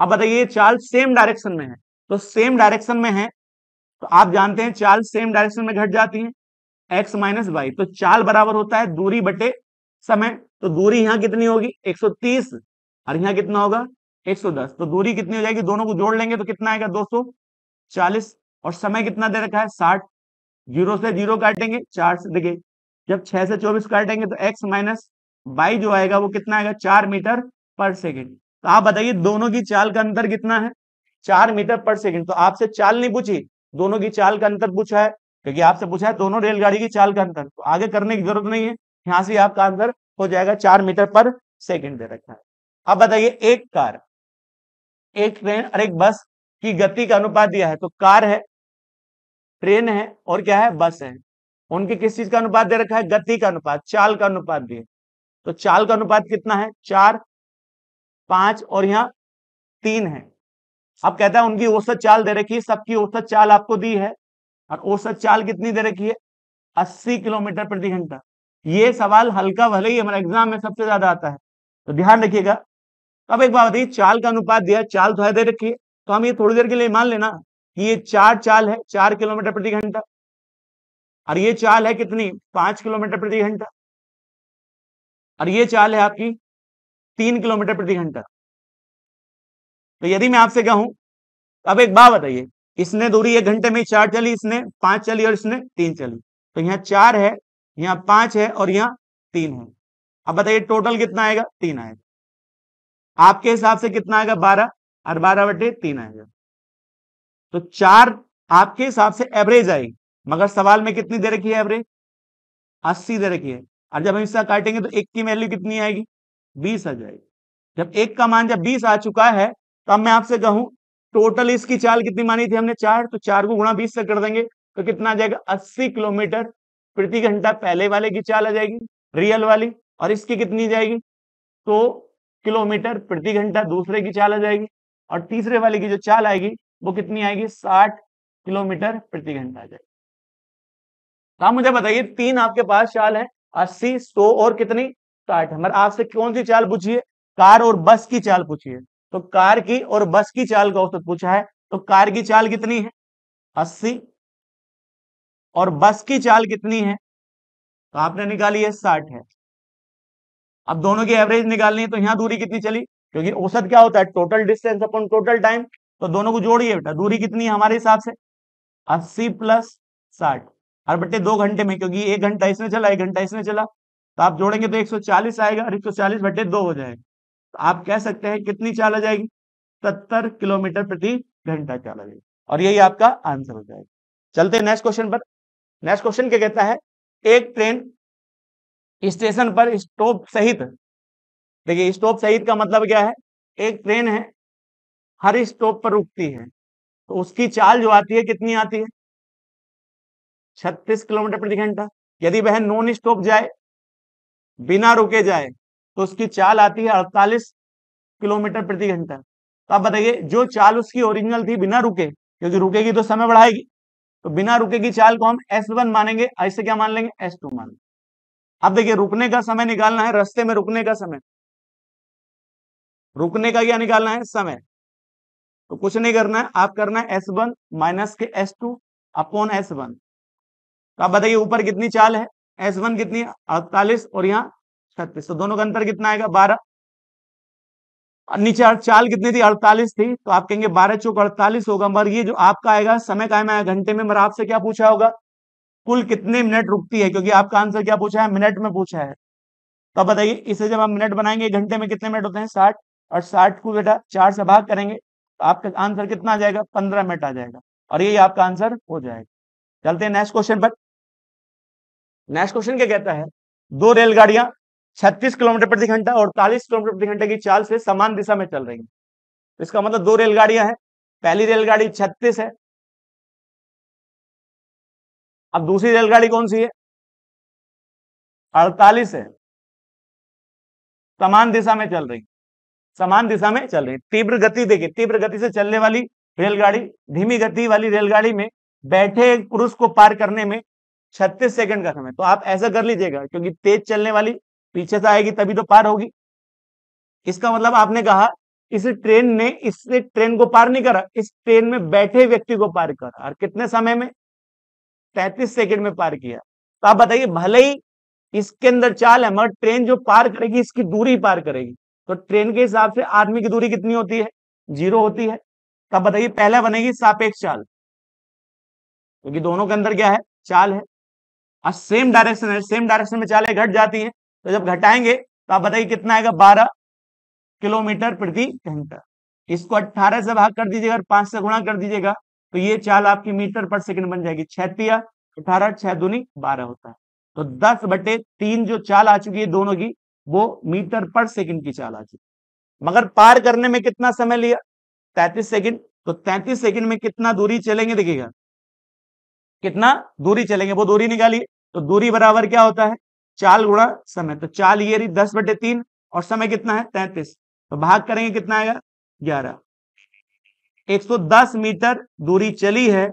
[SPEAKER 1] अब बताइए चाल सेम डायरेक्शन में है। तो सेम डायरेक्शन में है तो आप जानते हैं चाल सेम डायरेक्शन में घट जाती है। एक्स माइनस वाई तो चाल बराबर होता है दूरी बटे समय तो दूरी यहाँ कितनी होगी? 130 और यहाँ कितना होगा? 110 तो दूरी कितनी हो जाएगी? दोनों को जोड़ लेंगे तो कितना आएगा? 240 और समय कितना दे रखा है? 60 ज़ीरो से ज़ीरो काटेंगे, चार से, देखिए, जब छह से चौबीस काटेंगे तो एक्स माइनस बाई जो आएगा वो कितना आएगा? चार मीटर पर सेकेंड। तो आप बताइए, दोनों की चाल का अंतर कितना है? चार मीटर पर सेकेंड। तो आपसे चाल नहीं पूछी, दोनों की चाल का अंतर पूछा है। क्योंकि आपसे पूछा है, दोनों रेलगाड़ी की चाल का अंतर। तो आगे करने की ज़रूरत नहीं है, यहाँ से आपका अंतर हो जाएगा चार मीटर पर सेकेंड दे रखा है। अब बताइए, एक कार, एक ट्रेन और एक बस की गति का अनुपात दिया है तो कार है, ट्रेन है और क्या है, बस है। उनके किस चीज़ का अनुपात दे रखा है, गति का अनुपात, चाल का अनुपात दिए। तो चाल का अनुपात कितना है, चार, पाँच और यहाँ तीन है। अब कहता है, उनकी औसत चाल दे रखी है, सबकी औसत चाल आपको दी है। और औसत चाल कितनी दे रखी है? अस्सी किलोमीटर प्रति घंटा। ये सवाल हल्का भले ही हमारे एग्ज़ाम में सबसे ज़्यादा आता है। तो ध्यान रखिएगा। तो अब एक बात बताइए, चाल का अनुपात दिया, चाल तो है दे रखी है। तो हम ये थोड़ी देर के लिए मान लेना कि ये चार चाल है, चार किलोमीटर प्रति घंटा। और ये चाल है कितनी? पाँच किलोमीटर प्रति घंटा। और ये चाल है आपकी तीन किलोमीटर प्रति घंटा। तो यदि मैं आपसे कहूँ, अब एक बात बताइए इसने दूरी एक घंटे में चार चली, इसने पाँच चली और इसने तीन चली। तो यहाँ चार है, यहाँ पाँच है और यहाँ तीन है। अब बताइए टोटल कितना आएगा? तीन आएगा। आपके हिसाब से कितना आएगा? बारह, और बारह बटे तीन आएगा। तो चार आपके हिसाब से एवरेज आएगी, मगर सवाल में कितनी दे रखी है एवरेज अस्सी दे रखी है। और जब हम इसका काटेंगे तो एक की वैल्यू कितनी आएगी? बीस आ जाएगी। जब एक का मान जब बीस आ चुका है तो अब मैं आपसे कहूँ टोटल इसकी चाल कितनी मानी थी हमने? चार। तो चार को गुणा बीस से कर देंगे तो कितना आ जाएगा? अस्सी किलोमीटर प्रति घंटा पहले वाले की चाल आ जाएगी, रियल वाली। और इसकी कितनी जाएगी? तो किलोमीटर प्रति घंटा दूसरे की चाल आ जाएगी। और तीसरे वाले की जो चाल आएगी, वो कितनी आएगी? साठ किलोमीटर प्रति घंटा आ जाएगी। तो आप मुझे बताइए, तीन आपके पास चाल है, अस्सी, सौ और कितनी? साठ। हमारे आपसे कौन सी चाल पूछिए? कार और बस की चाल पूछी है तो कार की और बस की चाल का औसत पूछा है तो कार की चाल कितनी है? अस्सी। और बस की चाल कितनी है? तो आपने निकाली है साठ है। अब दोनों की एवरेज निकालनी है तो यहाँ दूरी कितनी चली? क्योंकि औसत क्या होता है? Total distance upon total time तो दोनों को जोड़िए बेटा, दूरी कितनी है हमारे हिसाब से? अस्सी प्लस साठ। हर बट्टे दो घंटे में, क्योंकि एक घंटा इसमें चला, एक घंटा इसमें चला तो आप जोड़ेंगे तो 140 आएगा, और 140 बट्टे दो हो जाएगा। आप कह सकते हैं कितनी चाल आ जाएगी? सत्तर किलोमीटर प्रति घंटा चाल आ जाएगी। और यही आपका आंसर हो जाएगा। चलते हैं नेक्स्ट क्वेश्चन पर। नेक्स्ट क्वेश्चन क्या कहता है? एक ट्रेन स्टेशन पर स्टॉप सहित, देखिए स्टॉप सहित का मतलब क्या है? एक ट्रेन है, हर स्टॉप पर रुकती है तो उसकी चाल जो आती है, कितनी आती है? छत्तीस किलोमीटर प्रति घंटा। यदि वह नॉन स्टॉप जाए, बिना रुके जाए तो उसकी चाल आती है अड़तालीस किलोमीटर प्रति घंटा। तो आप बताइए, जो चाल उसकी ओरिजिनल थी, बिना रुके, क्योंकि रुकेगी तो समय बढ़ाएगी तो बिना रुके की चाल को हम एस वन मानेंगे ऐसे क्या मान लेंगे? एस टू मान लेंगे। अब देखिए, रुकने का समय निकालना है, रस्ते में रुकने का समय। रुकने का क्या निकालना है? समय। तो कुछ नहीं करना है, आप करना है एस वन माइनस के S two upon S one तो आप बताइए, ऊपर कितनी चाल है? एस वन कितनी अड़तालीस और यहाँ छत्तीस। तो दोनों का अंतर कितना आएगा? बारह। नीचे चाल कितनी थी? अड़तालीस थी। तो आप कहेंगे बारह चौक अड़तालीस होगा। मगर ये जो आपका आएगा, समय का आएगा घंटे में मगर आपसे क्या पूछा होगा? कुल कितने मिनट रुकती है? क्योंकि आपका आंसर क्या पूछा है? मिनट में पूछा है। तो बताइए, इसे जब हम मिनट बनाएँगे, घंटे में कितने मिनट होते हैं? साठ। और साठ को बेटा चार से भाग करेंगे तो आपका आंसर कितना आ जाएगा? पंद्रह मिनट आ जाएगा। और यही आपका आंसर हो जाएगा। चलते हैं नेक्स्ट क्वेश्चन पर। नेक्स्ट क्वेश्चन क्या कहता है? दो रेलगाड़ियाँ 36 किलोमीटर प्रति घंटा और 40 किलोमीटर प्रति घंटे की चाल से समान दिशा में चल रही है। इसका मतलब दो रेलगाड़ियाँ हैं। पहली रेलगाड़ी 36 है। अब दूसरी रेलगाड़ी कौन सी है? 48 है। समान दिशा में चल रही समान दिशा में चल रही तीव्र गति, देखिए, तीव्र गति से चलने वाली रेलगाड़ी, धीमी गति वाली रेलगाड़ी में बैठे पुरुष को पार करने में 36 सेकंड का समय। तो आप ऐसा कर लीजिएगा, क्योंकि तेज चलने वाली पीछे से आएगी तभी तो पार होगी। इसका मतलब आपने कहा, इस ट्रेन ने, इस ट्रेन को पार नहीं करा, इस ट्रेन में बैठे व्यक्ति को पार करा। और कितने समय में? तैतीस सेकंड में पार किया। तो आप बताइए, भले ही इसके अंदर चाल है, मगर ट्रेन जो पार करेगी, इसकी दूरी पार करेगी। तो ट्रेन के हिसाब से आदमी की दूरी कितनी होती है? ज़ीरो होती है। तो आप बताइए, पहले बनेगी सापेक्ष चाल। क्योंकि दोनों के अंदर क्या है? चाल है। और सेम डायरेक्शन है सेम डायरेक्शन में चालें घट जाती हैं। तो जब घटाएँगे तो आप बताइए कितना आएगा? बारह किलोमीटर प्रति घंटा। इसको अट्ठारह से भाग कर दीजिएगा और पाँच से गुणा कर दीजिएगा तो ये चाल आपकी मीटर पर सेकंड बन जाएगी। छतिया अठारह छह दूनी, बारह होता है। तो दस बटे तीन जो चाल आ चुकी है दोनों की, वो मीटर पर सेकंड की चाल आ चुकी मगर पार करने में कितना समय लिया? तैतीस सेकंड। तो तैतीस सेकंड में कितना दूरी चलेंगे देखिएगा। कितना? दूरी चलेंगे, वो दूरी निकालिए। तो दूरी बराबर क्या होता है? चाल गुणा समय। तो चाल ये रही दस बटे तीन और समय कितना है? तैतीस। तो भाग करेंगे, कितना आएगा? ग्यारह। 110 मीटर दूरी चली है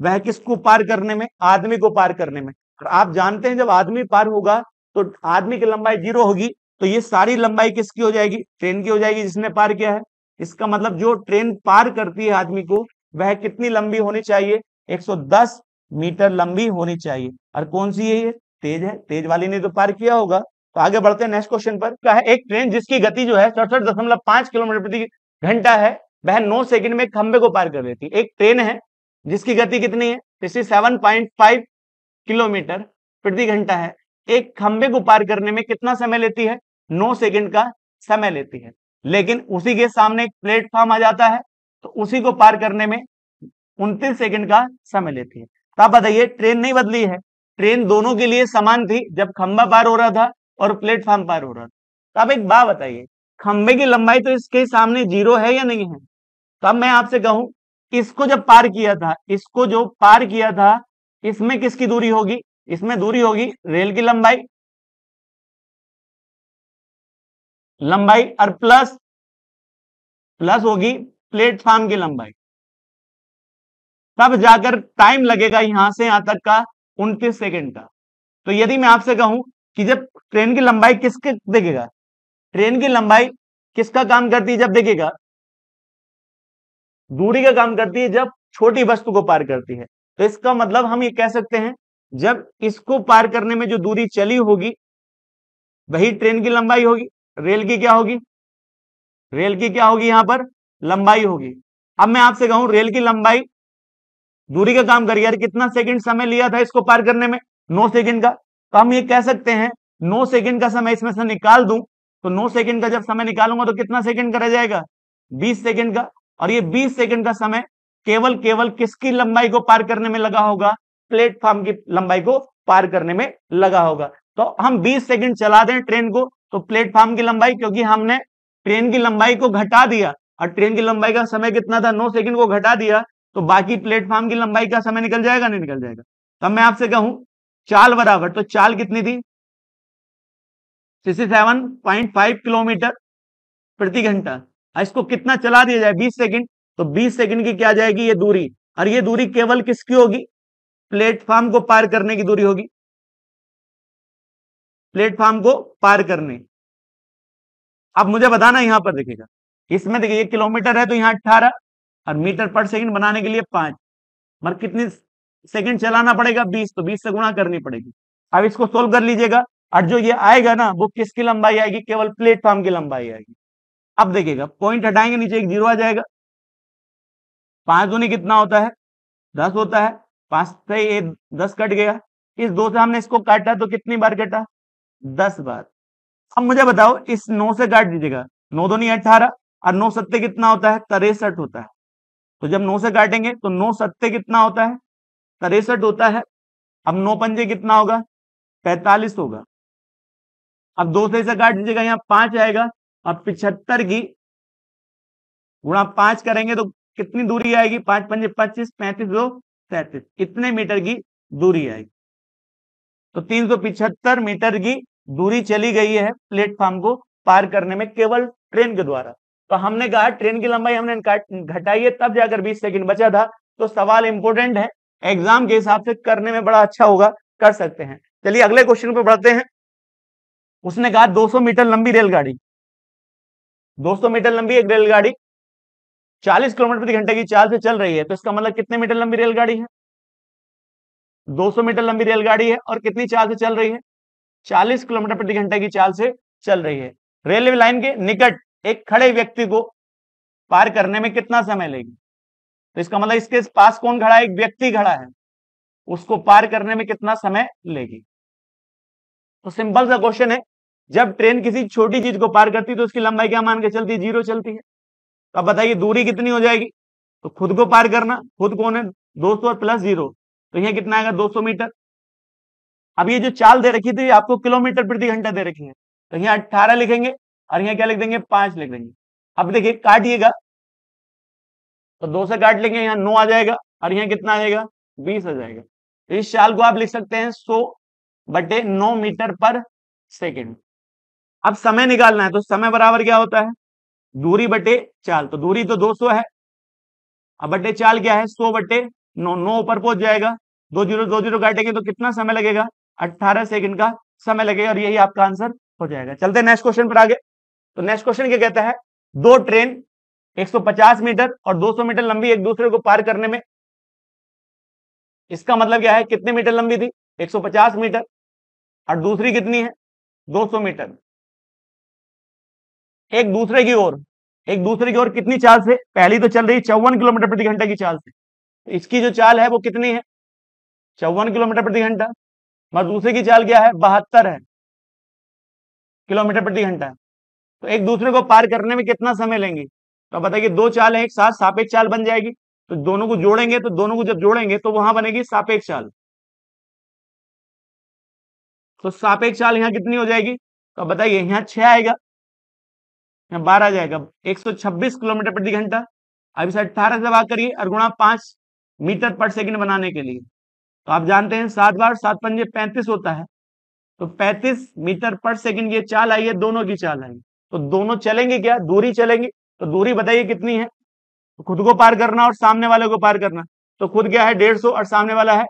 [SPEAKER 1] वह किसको पार करने में? आदमी को पार करने में। और आप जानते हैं, जब आदमी पार होगा तो आदमी की लंबाई ज़ीरो होगी तो ये सारी लंबाई किसकी हो जाएगी? ट्रेन की हो जाएगी जिसने पार किया है। इसका मतलब जो ट्रेन पार करती है आदमी को, वह कितनी लंबी होनी चाहिए? 110 मीटर लंबी होनी चाहिए। और कौन सी है ये? तेज है, तेज वाली ने तो पार किया होगा। तो आगे बढ़ते हैं नेक्स्ट क्वेश्चन पर। क्या है, एक ट्रेन जिसकी गति जो है सड़सठ दशमलव पाँच किलोमीटर प्रति घंटा है, वह नौ सेकंड में खंबे को पार कर देती है एक ट्रेन है, जिसकी गति कितनी है? सेवन पॉइंट फाइव किलोमीटर प्रति घंटा है। एक खंबे को पार करने में कितना समय लेती है? नौ सेकंड का समय लेती है। लेकिन उसी के सामने एक प्लेटफॉर्म आ जाता है तो उसी को पार करने में उनतीस सेकंड का समय लेती है। तो आप बताइए ट्रेन नहीं बदली है? ट्रेन दोनों के लिए समान थी, जब खंबा पार हो रहा था और प्लेटफॉर्म पार हो रहा था। तो आप एक बात बताइए, खंबे की लंबाई तो इसके सामने ज़ीरो है या नहीं है? तो अब मैं आपसे कहूँ, इसको जब पार किया था, इसको जो पार किया था, इसमें किसकी दूरी होगी? इसमें दूरी होगी रेल की लंबाई। लंबाई और प्लस प्लस होगी प्लेटफॉर्म की लंबाई। तब जाकर टाइम लगेगा यहाँ से यहाँ तक का उनतीस सेकेंड का। तो यदि मैं आपसे कहूँ कि जब ट्रेन की लंबाई किसके देखेगा? ट्रेन की लंबाई किसका काम करती है जब देखेगा? दूरी का काम करती है जब छोटी वस्तु को पार करती है। तो इसका मतलब हम ये कह सकते हैं, जब इसको पार करने में जो दूरी चली होगी, वही ट्रेन की लंबाई होगी। रेल की क्या होगी? रेल की क्या होगी यहाँ पर? लंबाई होगी। अब मैं आपसे कहूँ, रेल की लंबाई दूरी का काम करिए। यार, कितना सेकंड समय लिया था इसको पार करने में? नौ सेकंड का। तो हम ये कह सकते हैं, नौ सेकंड का समय इसमें से निकाल दूँ। तो नौ सेकंड का जब समय निकालूँगा तो कितना सेकंड का रह जाएगा? बीस सेकंड का। और ये बीस सेकंड का समय केवल केवल किसकी लंबाई को पार करने में लगा होगा? प्लेटफॉर्म की लंबाई को पार करने में लगा होगा। तो हम 20 सेकंड चला दें ट्रेन को। तो प्लेटफॉर्म की लंबाई, क्योंकि हमने ट्रेन की लंबाई को घटा दिया। और ट्रेन की लंबाई का समय कितना था? नौ सेकंड को घटा दिया। तो बाकी प्लेटफॉर्म की लंबाई का समय निकल जाएगा, नहीं निकल जाएगा? तब मैं आपसे कहूँ, चाल बराबर तो चाल कितनी थी? Sixty seven point five kilometre प्रति घंटा। इसको कितना चला दिया जाए? बीस सेकंड। तो बीस सेकंड की क्या जाएगी? ये दूरी। और ये दूरी केवल किसकी होगी? प्लेटफॉर्म को पार करने की दूरी होगी। प्लेटफॉर्म को पार करने। अब मुझे बताना यहाँ पर, देखिएगा। इसमें देखिए किलोमीटर है तो यहाँ अट्ठारह और मीटर पर सेकंड बनाने के लिए पाँच। मतलब कितनी सेकंड चलाना पड़ेगा? बीस। तो बीस से गुणा करनी पड़ेगी। अब इसको सोल्व कर लीजिएगा। और जो ये आएगा ना, वो किसकी लंबाई आएगी? केवल प्लेटफॉर्म की लंबाई आएगी। अब देखिएगा पॉइंट हटाएँगे, नीचे एक ज़ीरो आ जाएगा। पाँच दूनी कितना होता है? दस होता है। पाँच से ये दस कट गया। इस दो से हमने इसको काटा तो कितनी बार कटा? दस बार। अब मुझे बताओ, इस नौ से काट दीजिएगा। नौ दो नहीं अठारह, और नौ सत्ते कितना होता है? तिरसठ होता है। तो जब नौ से काटेंगे तो नौ सत्ते कितना होता है? तिरसठ होता है। अब नौ पंजे कितना होगा? पैतालीस होगा। अब दो से काट दीजिएगा, यहाँ पाँच आएगा। अब पिछहत्तर की गुणा पाँच करेंगे तो कितनी दूरी आएगी? पाँच पंजे पच्चीस, पैंतीस दो सैतीस। इतने मीटर की दूरी आएगी। तो तीन सौ पिछहत्तर मीटर की दूरी चली गई है प्लेटफॉर्म को पार करने में केवल ट्रेन के द्वारा। तो हमने कहा, ट्रेन की लंबाई हमने घटाई है, तब जाकर 20 सेकंड बचा था। तो सवाल इंपोर्टेंट है। एग्ज़ाम के हिसाब से करने में बड़ा अच्छा होगा, कर सकते हैं। चलिए अगले क्वेश्चन पर बढ़ते हैं। उसने कहा 200 मीटर लंबी रेलगाड़ी। 200 मीटर लंबी एक रेलगाड़ी 40 किलोमीटर प्रति घंटे की चाल से चल रही है। तो इसका मतलब कितने मीटर लंबी रेलगाड़ी है? 200 मीटर लंबी रेलगाड़ी है और कितनी चाल से चल रही है? 40 किलोमीटर प्रति घंटे की चाल से चल रही है। रेलवे लाइन के निकट एक खड़े व्यक्ति को पार करने में कितना समय लेगी? तो इसका मतलब इसके पास कौन खड़ा है? एक व्यक्ति खड़ा है। उसको पार करने में कितना समय लेगी? तो सिंपल सा क्वेश्चन है, जब ट्रेन किसी छोटी चीज़ को पार करती है तो उसकी लंबाई क्या मान के चलती है? ज़ीरो चलती है। तो अब बताइए, दूरी कितनी हो जाएगी? तो खुद को पार करना, खुद कौन है? दो सौ प्लस ज़ीरो तो यह कितना आएगा? 200 मीटर। अब ये जो चाल दे रखी थी, आपको किलोमीटर प्रति घंटा दे रखी है। तो यहाँ अट्ठारह लिखेंगे। और यहाँ क्या लिख देंगे? पाँच लिख देंगे। अब देखिए, काटिएगा तो दो से काट लेंगे, यहाँ नौ आ जाएगा, और यहाँ कितना आ जाएगा बीस आ जाएगा। तो इस चाल को आप लिख सकते हैं सो बटे नौ मीटर पर सेकेंड। अब समय निकालना है तो समय बराबर क्या होता है? दूरी बटे चाल। तो दूरी तो 200 है, अब बटे चाल क्या है? 100 बटे नौ। नौ ऊपर पहुँच जाएगा। दो ज़ीरो दो ज़ीरो काटेंगे तो कितना समय लगेगा? 18 सेकंड का समय लगेगा, और यही आपका आंसर हो जाएगा। चलते नेक्स्ट क्वेश्चन पर आगे। तो नेक्स्ट क्वेश्चन क्या कहता है? दो ट्रेन 150 मीटर और 200 मीटर लंबी एक दूसरे को पार करने में। इसका मतलब क्या है? कितने मीटर लंबी थी? 150 मीटर और दूसरी कितनी है? 200 मीटर एक दूसरे की ओर, एक दूसरे की ओर कितनी चाल से? पहली तो चल रही चौवन किलोमीटर प्रति घंटे की चाल से। तो इसकी जो चाल है वो कितनी है? चौवन किलोमीटर प्रति घंटा। मगर दूसरे की चाल क्या है? बहत्तर है। किलोमीटर प्रति घंटा। तो एक दूसरे को पार करने में कितना समय लेंगे? तो आप बताइए, दो चाल है, एक साथ सापेक्ष चाल बन जाएगी। तो दोनों को जोड़ेंगे तो दोनों को जब जोड़ेंगे तो वहाँ बनेगी सापेक्ष चाल। तो सापेक्ष चाल यहाँ कितनी हो जाएगी? तो आप बताइए, यहाँ छह आएगा, यहाँ बारह जाएगा। 126 किलोमीटर प्रति घंटा। अब इसे अट्ठारह से भाग करिए, और गुणा पाँच मीटर पर सेकंड बनाने के लिए। तो आप जानते हैं, सात बार सात पंजे पैंतीस होता है। तो पैंतीस मीटर पर सेकंड ये चाल आई है, दोनों की चाल आई। तो दोनों चलेंगे क्या? दूरी चलेंगे। तो दूरी बताइए कितनी है? तो खुद को पार करना और सामने वाले को पार करना। तो खुद क्या है? डेढ़ सौ और सामने वाला है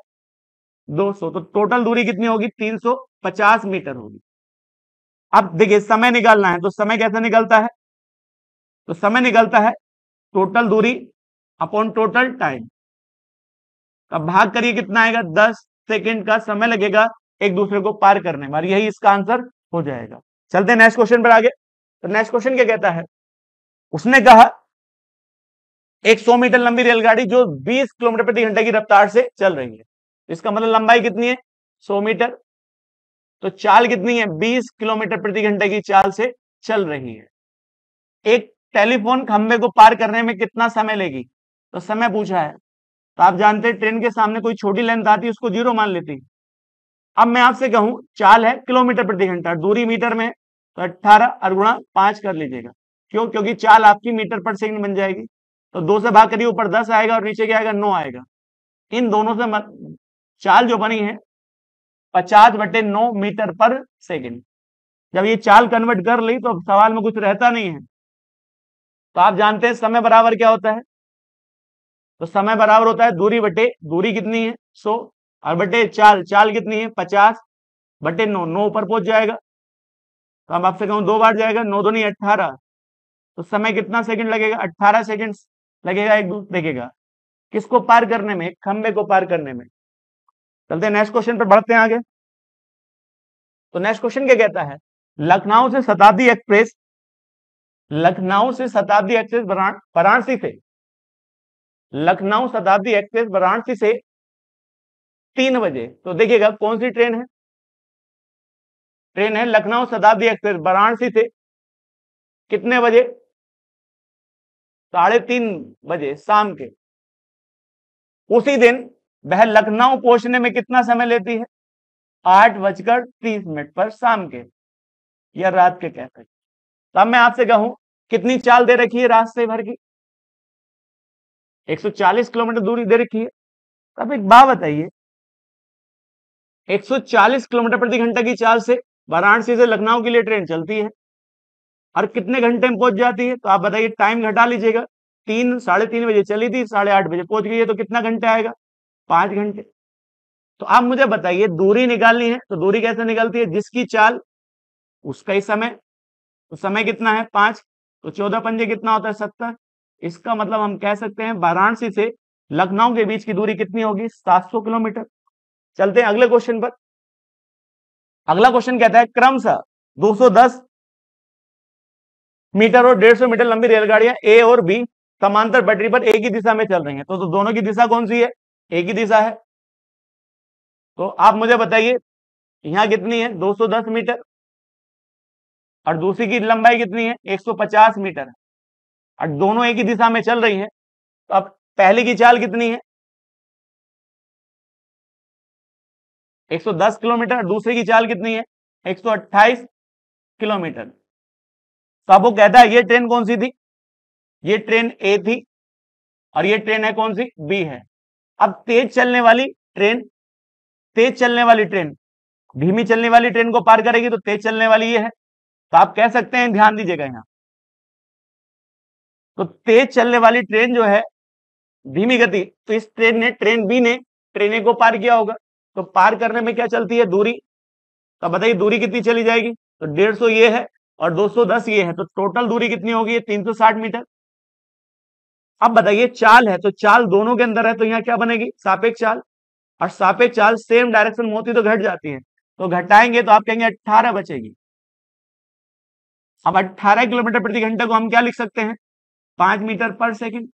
[SPEAKER 1] दो सौ। तो टोटल दूरी कितनी होगी? तीन सौ पचास मीटर होगी। अब देखिए, समय निकालना है। तो समय कैसे निकलता है? तो समय निकलता है टोटल दूरी अपॉन टोटल टाइम। अब भाग करिए कितना आएगा? दस सेकेंड का समय लगेगा एक दूसरे को पार करने में। यही इसका आंसर हो जाएगा। चलते हैं नेक्स्ट क्वेश्चन पर आगे। तो नेक्स्ट क्वेश्चन क्या कहता है? उसने कहा, एक 100 मीटर लंबी रेलगाड़ी जो 20 किलोमीटर प्रति घंटे की रफ्तार से चल रही है। इसका मतलब लंबाई कितनी है? 100 मीटर। तो चाल कितनी है? 20 किलोमीटर प्रति घंटे की चाल से चल रही है। एक टेलीफोन खंबे को पार करने में कितना समय लेगी? तो समय पूछा है। तो आप जानते हैं, ट्रेन के सामने कोई छोटी लेंथ आती उसको ज़ीरो मान लेती अब मैं आपसे कहूँ, चाल है किलोमीटर प्रति घंटा, दूरी मीटर में तो अट्ठारह और गुणा पाँच कर लीजिएगा। क्यों? क्योंकि चाल आपकी मीटर पर सेकंड बन जाएगी। तो दो से भाग करिए ऊपर दस आएगा और नीचे क्या आएगा? नौ आएगा। इन दोनों से मत, चाल जो बनी है पचास बटे नौ मीटर पर सेकंड। जब ये चाल कन्वर्ट कर ली तो सवाल में कुछ रहता नहीं है। तो आप जानते हैं समय बराबर क्या होता है? तो समय बराबर होता है दूरी बटे दूरी कितनी है? सो। और बटे चाल चाल कितनी है? पचास बटे नौ। नौ ऊपर पहुँच जाएगा। तो हम आपसे कहूँ, दो बार जाएगा, नौ दो नहीं, अट्ठारह। तो समय कितना सेकंड लगेगा? अट्ठारह सेकंड लगेगा, एक दूसरे देखेगा। किसको पार करने में? खंबे को पार करने में। चलते हैं नेक्स्ट क्वेश्चन पर बढ़ते हैं आगे। तो नेक्स्ट क्वेश्चन क्या कहता है? लखनऊ से शताब्दी एक्सप्रेस, लखनऊ से शताब्दी एक्सप्रेस वाराणसी से। लखनऊ शताब्दी एक्सप्रेस, वाराणसी से तीन बजे। तो देखिएगा, कौन सी ट्रेन है? ट्रेन है, लखनऊ शताब्दी एक्सप्रेस, वाराणसी से। कितने बजे? साढ़े तीन बजे शाम के। उसी दिन वह लखनऊ पहुँचने में कितना समय लेती है? आठ बजकर तीस मिनट पर शाम के। या रात के कह सकते तब मैं आपसे कहूँ, कितनी चाल दे रखी है रास्ते भर की? 140 किलोमीटर दूरी दे रखी है। तब एक बात बताइए 140 किलोमीटर प्रति घंटा की चाल से वाराणसी से लखनऊ के लिए ट्रेन चलती है। और कितने घंटे में पहुँच जाती है? तो आप बताइए टाइम घटा लीजिएगा। तीन, साढ़े तीन बजे चली थी, साढ़े आठ बजे पहुँच गई है तो कितना घंटे आएगा? पाँच घंटे। तो आप मुझे बताइए, दूरी निकालनी है तो दूरी कैसे निकलती है? जिसकी चाल, उसका ही समय। तो समय कितना है? पाँच। तो चौदह पंजे कितना होता है? सत्तर। इसका मतलब हम कह सकते हैं, वाराणसी से लखनऊ के बीच की दूरी कितनी होगी? सात सौ किलोमीटर। चलते हैं अगले क्वेश्चन पर। अगला क्वेश्चन कहता है क्रमशः 210 मीटर और 150 मीटर लंबी रेलगाड़ियाँ ए और बी समांतर पटरी पर एक ही दिशा में चल रही हैं। तो, तो दोनों की दिशा कौन सी है? एक ही दिशा है। तो आप मुझे बताइए यहाँ कितनी है? 210 मीटर और दूसरी की लंबाई कितनी है? 150 मीटर। और दोनों एक ही दिशा में चल रही है। तो अब पहले की चाल कितनी है? 110 किलोमीटर, दूसरे की चाल कितनी है? 128 किलोमीटर। तो वो कहता है, ये ट्रेन कौन सी थी? ये ट्रेन ए थी और ये ट्रेन है कौन सी? बी है। अब तेज चलने वाली ट्रेन, तेज चलने वाली ट्रेन, धीमी चलने वाली ट्रेन को पार करेगी तो तेज चलने वाली ये है। तो आप कह सकते हैं, ध्यान दीजिएगा यहाँ। तो तेज चलने वाली ट्रेन जो है, धीमी गति तो इस ट्रेन ने, ट्रेन बी ने, ट्रेन ए को पार किया होगा। तो पार करने में क्या चलती है? दूरी। तो बताइए, दूरी कितनी चली जाएगी? तो डेढ़ सौ ये है और 210 ये है तो टोटल दूरी कितनी होगी? तीन सौ साठ मीटर। अब बताइए, चाल है तो चाल दोनों के अंदर है तो यहाँ क्या बनेगी? सापेक्ष चाल। और सापेक्ष चाल सेम डायरेक्शन में होती तो घट जाती है। तो घटाएँगे तो आप कहेंगे अट्ठारह बचेगी। अब 18 किलोमीटर प्रति घंटे को हम क्या लिख सकते हैं? पाँच मीटर पर सेकंड।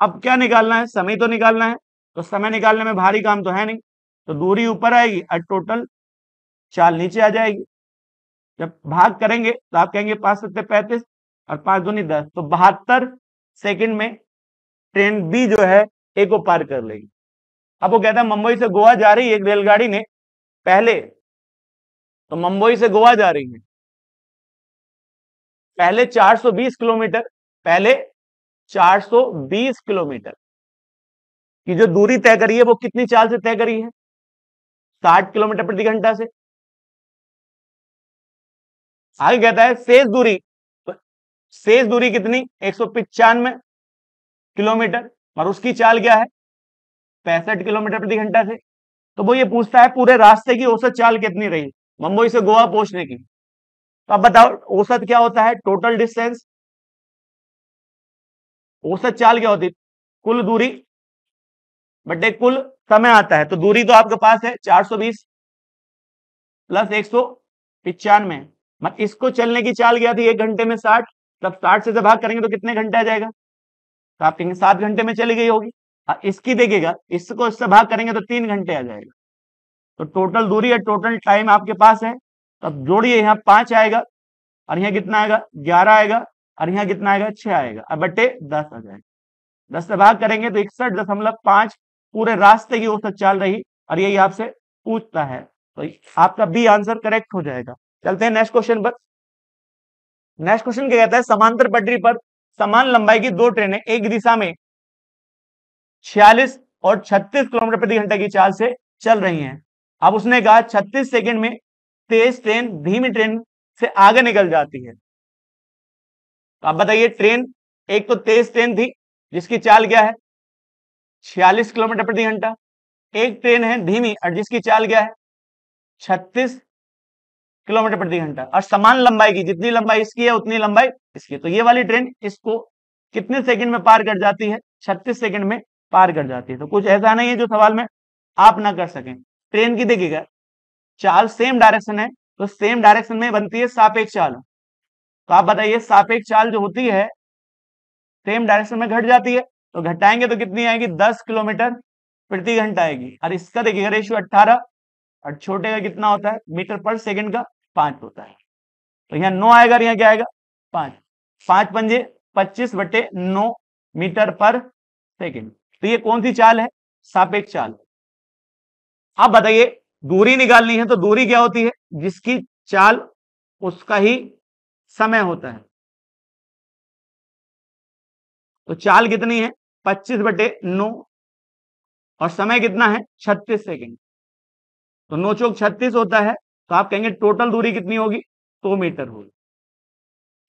[SPEAKER 1] अब क्या निकालना है? समय तो निकालना है। तो समय निकालने में भारी काम तो है नहीं। तो दूरी ऊपर आएगी और टोटल चाल नीचे आ जाएगी। जब भाग करेंगे तो आप कहेंगे पाँच सत्तर पैंतीस और पाँच दूनी दस तो बहत्तर सेकंड में ट्रेन बी जो है, ए को पार कर लेगी। अब वो कहता है, मुंबई से गोवा जा रही है एक रेलगाड़ी ने, पहले तो मुंबई से गोवा जा रही है। पहले 420 किलोमीटर, पहले 420 किलोमीटर की जो दूरी तय करी है, वो कितनी चाल से तय करी है? 60 किलोमीटर प्रति घंटा से। आगे कहता है, शेष दूरी शेष दूरी कितनी? एक किलोमीटर। और उसकी चाल क्या है? पैंसठ किलोमीटर प्रति घंटा से। तो वो ये पूछता है, पूरे रास्ते की औसत चाल कितनी रही? मुंबई से गोवा पहुँचने की। तो अब बताओ, औसत क्या होता है? टोटल डिस्टेंस औसत चाल क्या होती? कुल दूरी? बटे कुल समय आता है तो दूरी तो आपके पास है 420 प्लस एक सौ पिचानवे। मतलब इसको चलने की चाल गया थी एक घंटे में साठ तब साठ से भाग करेंगे तो कितने घंटे आ जाएगा? तो आप कहेंगे सात घंटे में चली गई होगी। हाँ, इसकी देखिएगा इसको इससे भाग करेंगे तो तीन घंटे आ जाएगा। तो टोटल दूरी है टोटल टाइम आपके पास है तो तब जोड़िए यहाँ पाँच आएगा और यहाँ कितना आएगा? ग्यारह आएगा और यहाँ कितना आएगा? छह आएगा अब बटे दस आ जाएगा। दस से भाग करेंगे तो इकसठ दशमलव पाँच पूरे रास्ते की औसत चाल रही और यही आपसे पूछता है। तो आपका बी आंसर करेक्ट हो जाएगा। चलते हैं नेक्स्ट क्वेश्चन पर। नेक्स्ट क्वेश्चन क्या कहता है? समांतर पटरी पर समान लंबाई की दो ट्रेनें एक दिशा में छियालीस और 36 किलोमीटर प्रति घंटा की चाल से चल रही हैं। अब उसने कहा 36 सेकंड में तेज ट्रेन धीमी ट्रेन से आगे निकल जाती है। तो आप बताइए, ट्रेन, एक तो तेज ट्रेन थी, जिसकी चाल क्या है? छियालीस किलोमीटर प्रति घंटा। एक ट्रेन है, धीमी, और जिसकी चाल क्या है? छत्तीस किलोमीटर प्रति घंटा। और समान लंबाई की, जितनी लंबाई इसकी है, उतनी लंबाई इसकी तो ये वाली ट्रेन इसको कितने सेकंड में पार कर जाती है? छत्तीस सेकंड में पार कर जाती है। तो कुछ ऐसा नहीं है जो सवाल में आप ना कर सकें। ट्रेन की देखिएगा, चाल सेम डायरेक्शन है तो सेम डायरेक्शन में बनती है सापेक्ष चाल। तो आप बताइए, सापेक्ष चाल जो होती है सेम डायरेक्शन में घट जाती है तो घटाएँगे तो कितनी आएगी? दस किलोमीटर प्रति घंटा आएगी। और इसका देखिएगा रेशियो अट्ठारह और छोटे का कितना होता है? मीटर पर सेकंड का पाँच होता है। तो यहाँ नौ आएगा यहाँ क्या आएगा? पाँच। पाँच पंजे पच्चीस बटे नौ मीटर पर सेकंड। तो ये कौन सी चाल है? सापेक्ष चाल। आप बताइए दूरी निकालनी है तो दूरी क्या होती है? जिसकी चाल उसका ही समय होता है। तो चाल कितनी है? 25 बटे नौ और समय कितना है? 36 सेकंड। तो नौ चौक छत्तीस होता है तो आप कहेंगे टोटल दूरी कितनी होगी? सौ मीटर होगी।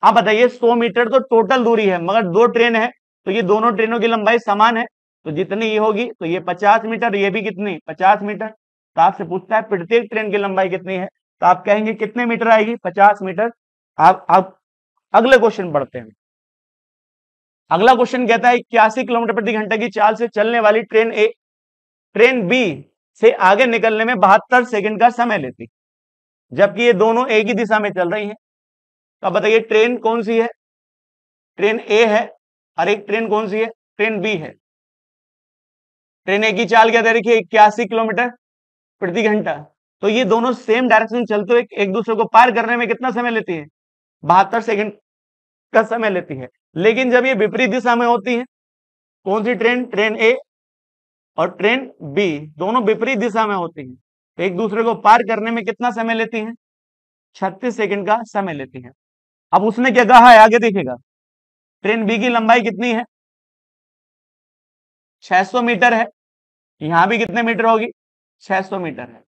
[SPEAKER 1] आप बताइए, सौ मीटर तो टोटल दूरी है, मगर दो ट्रेन है तो ये दोनों ट्रेनों की लंबाई समान है तो जितनी ये होगी तो ये पचास मीटर, ये भी कितनी? पचास मीटर। तो आपसे पूछता है, प्रत्येक ट्रेन की लंबाई कितनी है? तो आप कहेंगे, कितने मीटर आएगी? पचास मीटर। आप आप, अगले क्वेश्चन पढ़ते हैं। अगला क्वेश्चन कहता है इक्यासी किलोमीटर प्रति घंटे की चाल से चलने वाली ट्रेन ए, ट्रेन बी से आगे निकलने में बहत्तर सेकंड का समय लेती। जबकि ये दोनों एक ही दिशा में चल रही हैं। तो आप बताइए, ट्रेन कौन सी है? ट्रेन ए है और एक ट्रेन कौन सी है? ट्रेन बी है। ट्रेन ए की चाल क्या दे रखी है? इक्यासी किलोमीटर प्रति घंटा। तो ये दोनों सेम डायरेक्शन चलते हुए एक दूसरे को पार करने में कितना समय लेती है? बहत्तर सेकंड का समय लेती है। लेकिन जब ये विपरीत दिशा में होती है, कौन सी ट्रेन? ट्रेन ए और ट्रेन बी, दोनों विपरीत दिशा में होती है। तो एक दूसरे को पार करने में कितना समय लेती है? छत्तीस सेकंड का समय लेती है। अब उसने क्या कहा है? आगे देखेगा ट्रेन बी की लंबाई कितनी है? 600 मीटर है। यहाँ भी कितने मीटर होगी? 600 मीटर है।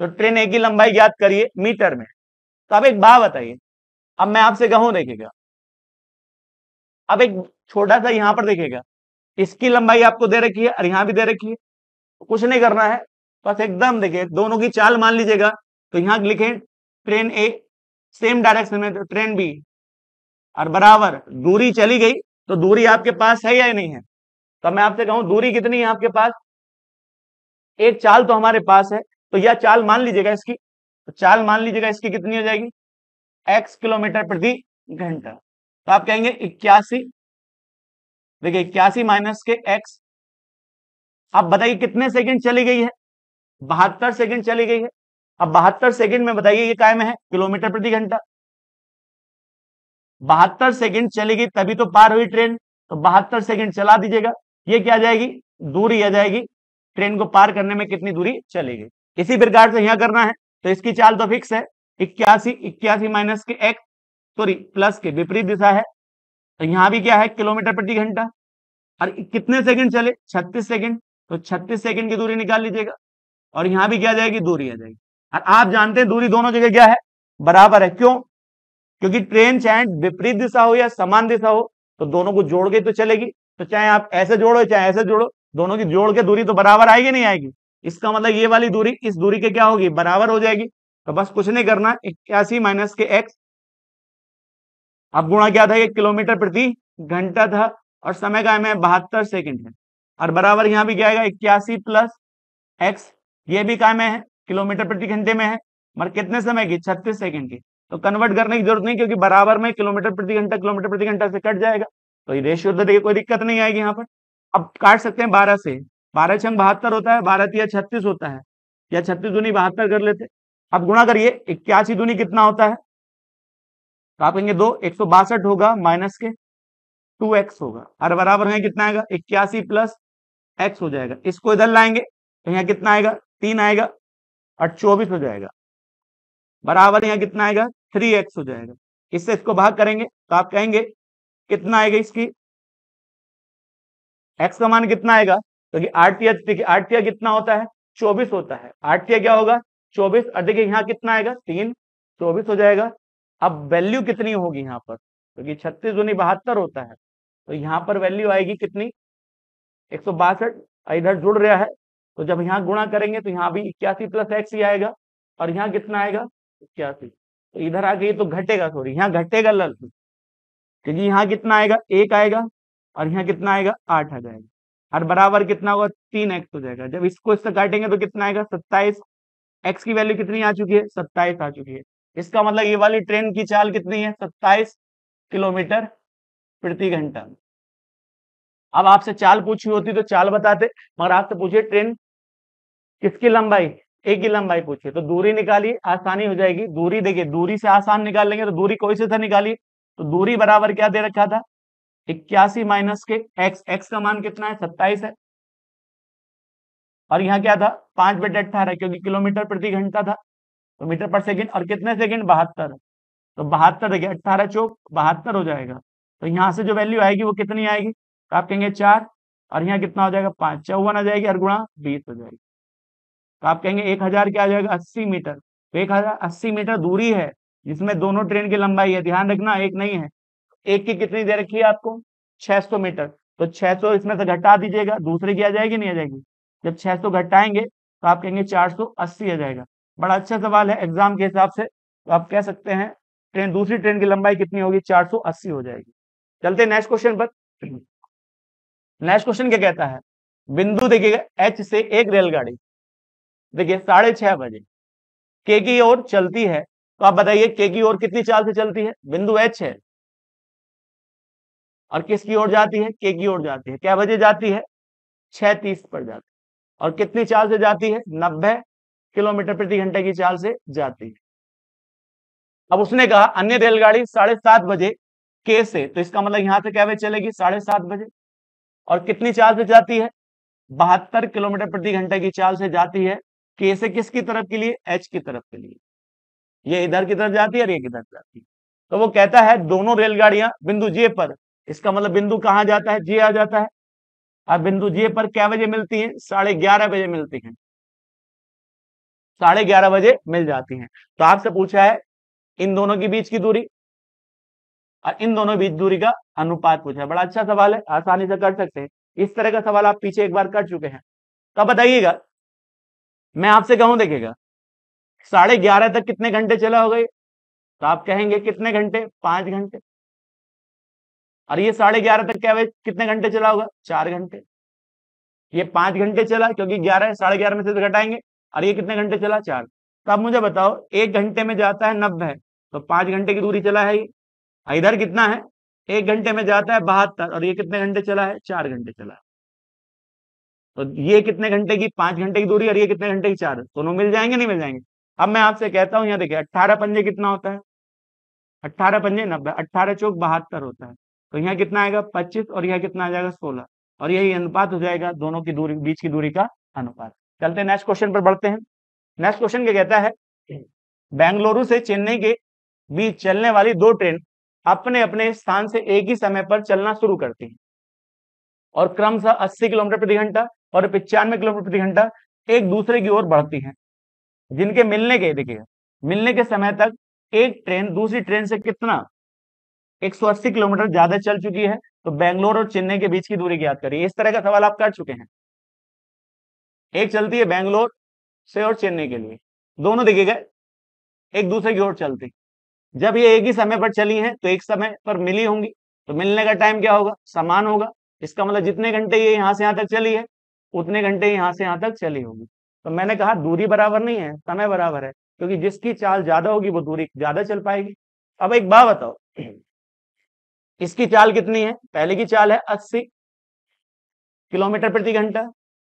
[SPEAKER 1] तो ट्रेन ए की लंबाई याद करिए मीटर में। तो अब एक बात बताइए। अब मैं आपसे कहूँ देखेगा अब एक छोटा सा यहाँ पर देखेगा इसकी लंबाई आपको दे रखी है और यहाँ भी दे रखी है। कुछ नहीं करना है। बस एकदम देखिए, दोनों की चाल मान लीजिएगा। तो यहाँ लिखे, ट्रेन ए सेम डायरेक्शन में तो ट्रेन बी। और बराबर, दूरी चली गई तो दूरी आपके पास है या नहीं है? तो मैं आपसे कहूँ, दूरी कितनी है आपके पास? एक चाल तो हमारे पास है। तो यह चाल मान लीजिएगा इसकी। तो चाल मान लीजिएगा इसकी कितनी हो जाएगी? एक्स किलोमीटर प्रति घंटा। तो आप कहेंगे इक्यासी। देखिए, इक्यासी माइनस के एक्स आप बताइए कितने सेकंड चली गई है? बहत्तर सेकंड चली गई है। अब बहत्तर सेकंड में बताइए ये कायम है, किलोमीटर प्रति घंटा। बहत्तर सेकंड चलेगी तभी तो पार हुई ट्रेन। तो बहत्तर सेकंड चला दीजिएगा, ये क्या आ जाएगी? दूरी आ जाएगी। ट्रेन को पार करने में कितनी दूरी चलेगी इसी प्रकार से यहाँ करना है तो इसकी चाल तो फिक्स है। इक्यासी इक्यासी माइनस के एक्स सॉरी, प्लस के विपरीत दिशा है। तो यहाँ भी क्या है? किलोमीटर प्रति घंटा। और कितने सेकंड चले? 36 सेकंड। तो 36 सेकंड की दूरी निकाल लीजिएगा। और यहाँ भी क्या जाएगी? दूरी आ जाएगी। और आप जानते हैं दूरी दोनों जगह क्या है? बराबर है। क्यों? क्योंकि ट्रेन चाहे विपरीत दिशा हो या समान दिशा हो तो दोनों को जोड़ के तो चलेगी। तो चाहे आप ऐसे जोड़ो, चाहे ऐसे जोड़ो, दोनों की जोड़ के दूरी तो बराबर आएगी, नहीं आएगी। इसका मतलब ये वाली दूरी, इस दूरी के क्या होगी? बराबर हो जाएगी। तो बस कुछ नहीं करना। इक्यासी माइनस के एक्स अब गुणा क्या था? किलोमीटर प्रति घंटा था और समय का में बहत्तर सेकेंड है। और बराबर यहाँ भी क्या आएगा? इक्यासी प्लस एक्स ये भी काम है? किलोमीटर प्रति घंटे में है मगर कितने समय की? छत्तीस सेकंड की। तो कन्वर्ट करने की ज़रूरत नहीं क्योंकि बराबर में किलोमीटर प्रति घंटा, किलोमीटर प्रति घंटा से कट जाएगा। तो ये रेशियो तो देखिए, कोई दिक्कत नहीं आएगी यहाँ पर। अब काट सकते हैं बारह से। बारह छंग बहत्तर होता है, बारह या छत्तीस होता है। या छत्तीस दूनी बहत्तर कर लेते। अब गुणा करिए, इक्यासी दूनी कितना होता है? तो आप कहेंगे दो, एक सौ बासठ होगा, माइनस के टू एक्स होगा। और बराबर है कितना आएगा? इक्यासी प्लस एक्स हो जाएगा। इसको इधर लाएँगे तो यहाँ कितना आएगा? तीन आएगा और चौबीस हो जाएगा। बराबर यहाँ कितना आएगा? थ्री एक्स हो जाएगा। इससे इसको भाग करेंगे तो आप कहेंगे, कितना आएगा इसकी? एक्स का मान कितना आएगा? क्योंकि तो आरटीआर देखिए आरटीआर कितना होता है? चौबीस होता है। आरटीआर क्या होगा? चौबीस। और देखिए यहाँ कितना आएगा? तीन। चौबीस हो जाएगा। अब वैल्यू कितनी होगी यहाँ पर? क्योंकि छत्तीस दूनी बहत्तर होता है तो यहाँ पर वैल्यू आएगी कितनी? एक सौ बासठ, इधर जुड़ रहा है तो जब यहाँ गुणा करेंगे तो यहाँ भी इक्यासी प्लस एक्स ही आएगा, और यहाँ कितना आएगा? इक्यासी। तो इधर आके तो घटेगा सॉरी यहाँ घटेगा लल। क्योंकि यहाँ कितना आएगा? एक आएगा, और यहाँ कितना आएगा? आठ आ जाएगा। और बराबर कितना होगा? तीन एक्स हो जाएगा। जब इसको इससे काटेंगे तो कितना आएगा? सत्ताईस। एक्स की वैल्यू कितनी आ चुकी है? सत्ताईस आ चुकी है। इसका मतलब ये वाली ट्रेन की चाल कितनी है? सत्ताईस किलोमीटर प्रति घंटा। अब आपसे चाल पूछी होती तो चाल बताते, मगर आपसे पूछिए ट्रेन किसकी लंबाई? एक की लंबाई पूछिए। तो दूरी निकालिए आसानी हो जाएगी। दूरी देखिए, दूरी से आसान निकाल लेंगे तो दूरी कोई से था निकालिए तो दूरी बराबर क्या दे रखा था? इक्यासी माइनस के एक्स एक्स का मान कितना है? सत्ताईस है। और यहाँ क्या था? पाँच बटे अट्ठारह क्योंकि किलोमीटर प्रति घंटा था। तो मीटर पर सेकंड और कितने सेकंड? बहत्तर। तो बहत्तर देखिए, अट्ठारह चौक बहत्तर हो जाएगा। तो यहाँ से जो वैल्यू आएगी वो कितनी आएगी? तो आप कहेंगे चार, और यहाँ कितना हो जाएगा? पाँच। चौवन आ जाएगी और गुणा बीस हो जाएगी। तो आप कहेंगे एक हज़ार क्या आ जाएगा? अस्सी मीटर। तो एक हज़ार अस्सी मीटर दूरी है, जिसमें दोनों ट्रेन की लंबाई है। ध्यान रखना, एक नहीं है। एक की कितनी दे रखी है आपको? 600 मीटर। तो 600 इसमें से घटा दीजिएगा। दूसरे की आ जाएगी, नहीं आ जाएगी। जब 600 घटाएँगे तो आप कहेंगे 480 आ जाएगा। बड़ा अच्छा सवाल है एग्ज़ाम के हिसाब से तो आप कह सकते हैं, ट्रेन, दूसरी ट्रेन की लंबाई कितनी होगी? 480 हो जाएगी। चलते नेक्स्ट क्वेश्चन पर। नेक्स्ट क्वेश्चन क्या कहता है? बिंदु देखिएगा एच से एक रेलगाड़ी। देखिए, साढ़े छह बजे। के की ओर चलती है तो आप बताइए के की ओर कितनी चाल से चलती है? बिंदु एच है। और किसकी ओर जाती है? के की ओर जाती है। क्या बजे जाती है? छह तीस पर जाती है। और कितनी चाल से जाती है? नब्बे। किलोमीटर प्रति घंटे की चाल से जाती है। अब उसने कहा, अन्य रेलगाड़ी साढ़े सात बजे के से तो इसका मतलब यहाँ से क्या बजे चलेगी? साढ़े सात बजे। और कितनी चाल से जाती है? बहत्तर किलोमीटर प्रति घंटे की चाल से जाती है। के से किसकी तरफ़ के लिए? एच की तरफ़ के लिए। ये इधर की तरफ़ जाती है और ये किधर जाती है। तो वो कहता है, दोनों रेलगाड़ियाँ बिंदु जे पर। इसका मतलब बिंदु कहाँ जाता है? जे आ जाता है। और बिंदु जे पर क्या बजे मिलती है? साढ़े ग्यारह बजे मिलती है। साढ़े ग्यारह बजे मिल जाती हैं। तो आपसे पूछा है, इन दोनों के बीच की दूरी? और इन दोनों बीच दूरी का अनुपात पूछा है। बड़ा अच्छा सवाल है, आसानी से कर सकते हैं। इस तरह का सवाल आप पीछे एक बार कर चुके हैं। तो आप बताइएगा, मैं आपसे कहूँ देखेगा साढ़े ग्यारह तक कितने घंटे चला हो गए तो आप कहेंगे, कितने घंटे? पाँच घंटे। और ये साढ़े ग्यारह तक क्या कितने घंटे चला होगा? चार घंटे। ये पाँच घंटे चला, क्योंकि ग्यारह, साढ़े ग्यारह में से तो घटाएँगे। और ये कितने घंटे चला? चार। तो आप मुझे बताओ, एक घंटे में जाता है नब्बे तो पाँच घंटे की दूरी चला है ये। इधर कितना है? एक घंटे में जाता है बहत्तर, और ये कितने घंटे चला है? चार घंटे चला है। तो ये कितने घंटे की? पाँच घंटे की दूरी, और ये कितने घंटे की? चार। दोनों मिल जाएँगे, नहीं मिल जाएँगे? अब मैं आपसे कहता हूँ, यहाँ देखिए, अट्ठारह पंजे कितना होता है? अट्ठारह पंजे नब्बे, अट्ठारह चौक बहत्तर होता है। तो यहाँ कितना आएगा? पच्चीस, और यहाँ कितना आ जाएगा? सोलह। और यही अनुपात हो जाएगा, दोनों की दूरी, बीच की दूरी का अनुपात। चलते हैं नेक्स्ट क्वेश्चन पर बढ़ते हैं। नेक्स्ट क्वेश्चन क्या कहता है? बेंगलुरु से चेन्नई के बीच चलने वाली दो ट्रेन अपने अपने स्थान से एक ही समय पर चलना शुरू करती हैं। और क्रमशः 80 किलोमीटर प्रति घंटा और पिचानवे किलोमीटर प्रति घंटा एक दूसरे की ओर बढ़ती हैं। जिनके मिलने के, देखिए, मिलने के समय तक एक ट्रेन, दूसरी ट्रेन से कितना? 180 किलोमीटर ज़्यादा चल चुकी है। तो बेंगलोर और चेन्नई के बीच की दूरी की याद करिए। इस तरह का सवाल आप कर चुके हैं। एक चलती है बेंगलोर से और चेन्नई के लिए। दोनों देखिएगा एक दूसरे की ओर चलती। जब ये एक ही समय पर चली हैं तो एक समय पर मिली होंगी। तो मिलने का टाइम क्या होगा? समान होगा। इसका मतलब जितने घंटे ये यहाँ से यहाँ तक चली है, उतने घंटे यहाँ से यहाँ तक चली होगी। तो मैंने कहा, दूरी बराबर नहीं है, समय बराबर है, क्योंकि जिसकी चाल ज़्यादा होगी, वो दूरी ज़्यादा चल पाएगी। अब एक बात बताओ, इसकी चाल कितनी है? पहले की चाल है अस्सी किलोमीटर प्रति घंटा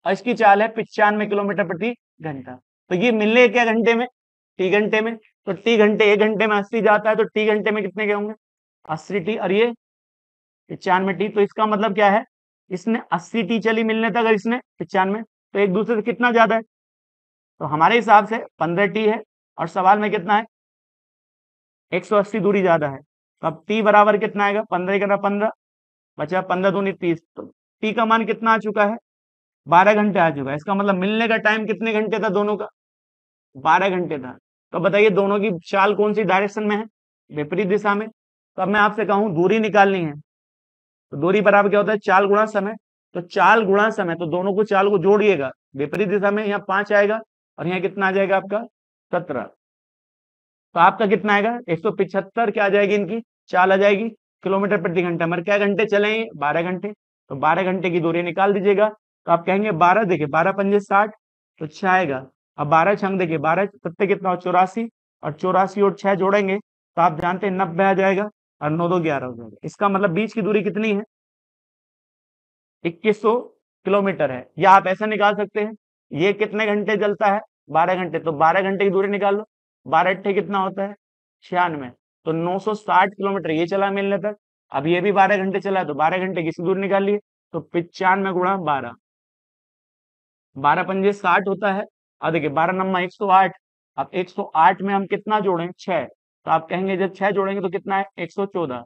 [SPEAKER 1] इसकी चाल है पिचानवे किलोमीटर प्रति घंटा। तो ये मिलने क्या घंटे में? टी घंटे में। तो टी घंटे, एक घंटे में अस्सी जाता है तो टी घंटे में कितने के होंगे? अस्सी टी। और ये पिचानवे टी तो इसका मतलब क्या है? इसने अस्सी टी चली मिलने तक, अगर इसने पिचानवे तो एक दूसरे से कितना ज़्यादा है? तो हमारे हिसाब से पंद्रह टी है। और सवाल में कितना है? 180 दूरी ज़्यादा है। तो अब टी बराबर कितना आएगा? पंद्रह करना पंद्रह, बचा पंद्रह दूनी तीस। तो टी का मान कितना आ चुका है? बारह घंटे आ चुका है। इसका मतलब मिलने का टाइम कितने घंटे था दोनों का? बारह घंटे था। तो बताइए दोनों की चाल कौन सी डायरेक्शन में है? विपरीत दिशा में। तो अब मैं आपसे कहूँ, दूरी निकालनी है। तो दूरी बराबर क्या होता है? चाल गुणा समय। तो चाल गुणा समय तो दोनों को चाल को जोड़िएगा। विपरीत दिशा में यहाँ पाँच आएगा और यहाँ कितना आ जाएगा आपका? सत्रह। तो आपका कितना आएगा? एक सौ पिछहत्तर। क्या आ जाएगी इनकी? चाल आ जाएगी। किलोमीटर प्रति घंटा। हमारे क्या घंटे चले बारह घंटे। तो बारह घंटे की दूरी निकाल दीजिएगा। तो आप कहेंगे बारह, देखिए बारह पंजे साठ तो छह आएगा। अब बारह छंग, देखिए बारह सत्ते कितना हो? चौरासी। और चौरासी और छह जोड़ेंगे तो आप जानते हैं नब्बे आ जाएगा और नौ दो ग्यारह हो जाएगा। इसका मतलब बीच की दूरी कितनी है? इक्कीस सौ किलोमीटर है। या आप ऐसा निकाल सकते हैं, ये कितने घंटे चलता है? बारह घंटे। तो बारह घंटे की दूरी निकाल लो। बारह अट्ठे कितना होता है? छियानवे। तो 960 किलोमीटर, ये चला मिलने तक अब ये भी बारह घंटे चला है तो बारह घंटे किसी दूर निकाल लिए तो पिचानवे गुणा बारह। बारह पंजे साठ होता है। अब देखिए, बारह नंबर एक सौ आठ। अब एक सौ आठ में हम कितना जोड़ें? छह। तो आप कहेंगे, जब छह जोड़ेंगे तो कितना है? एक सौ चौदह।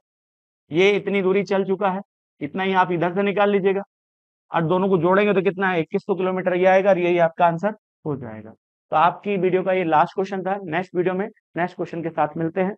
[SPEAKER 1] ये इतनी दूरी चल चुका है। इतना ही आप इधर से निकाल लीजिएगा। और दोनों को जोड़ेंगे तो कितना है? इक्कीस सौ किलोमीटर ये आएगा और यही आपका आंसर हो जाएगा। तो आपकी वीडियो का ये लास्ट क्वेश्चन था। नेक्स्ट वीडियो में नेक्स्ट क्वेश्चन के साथ मिलते हैं।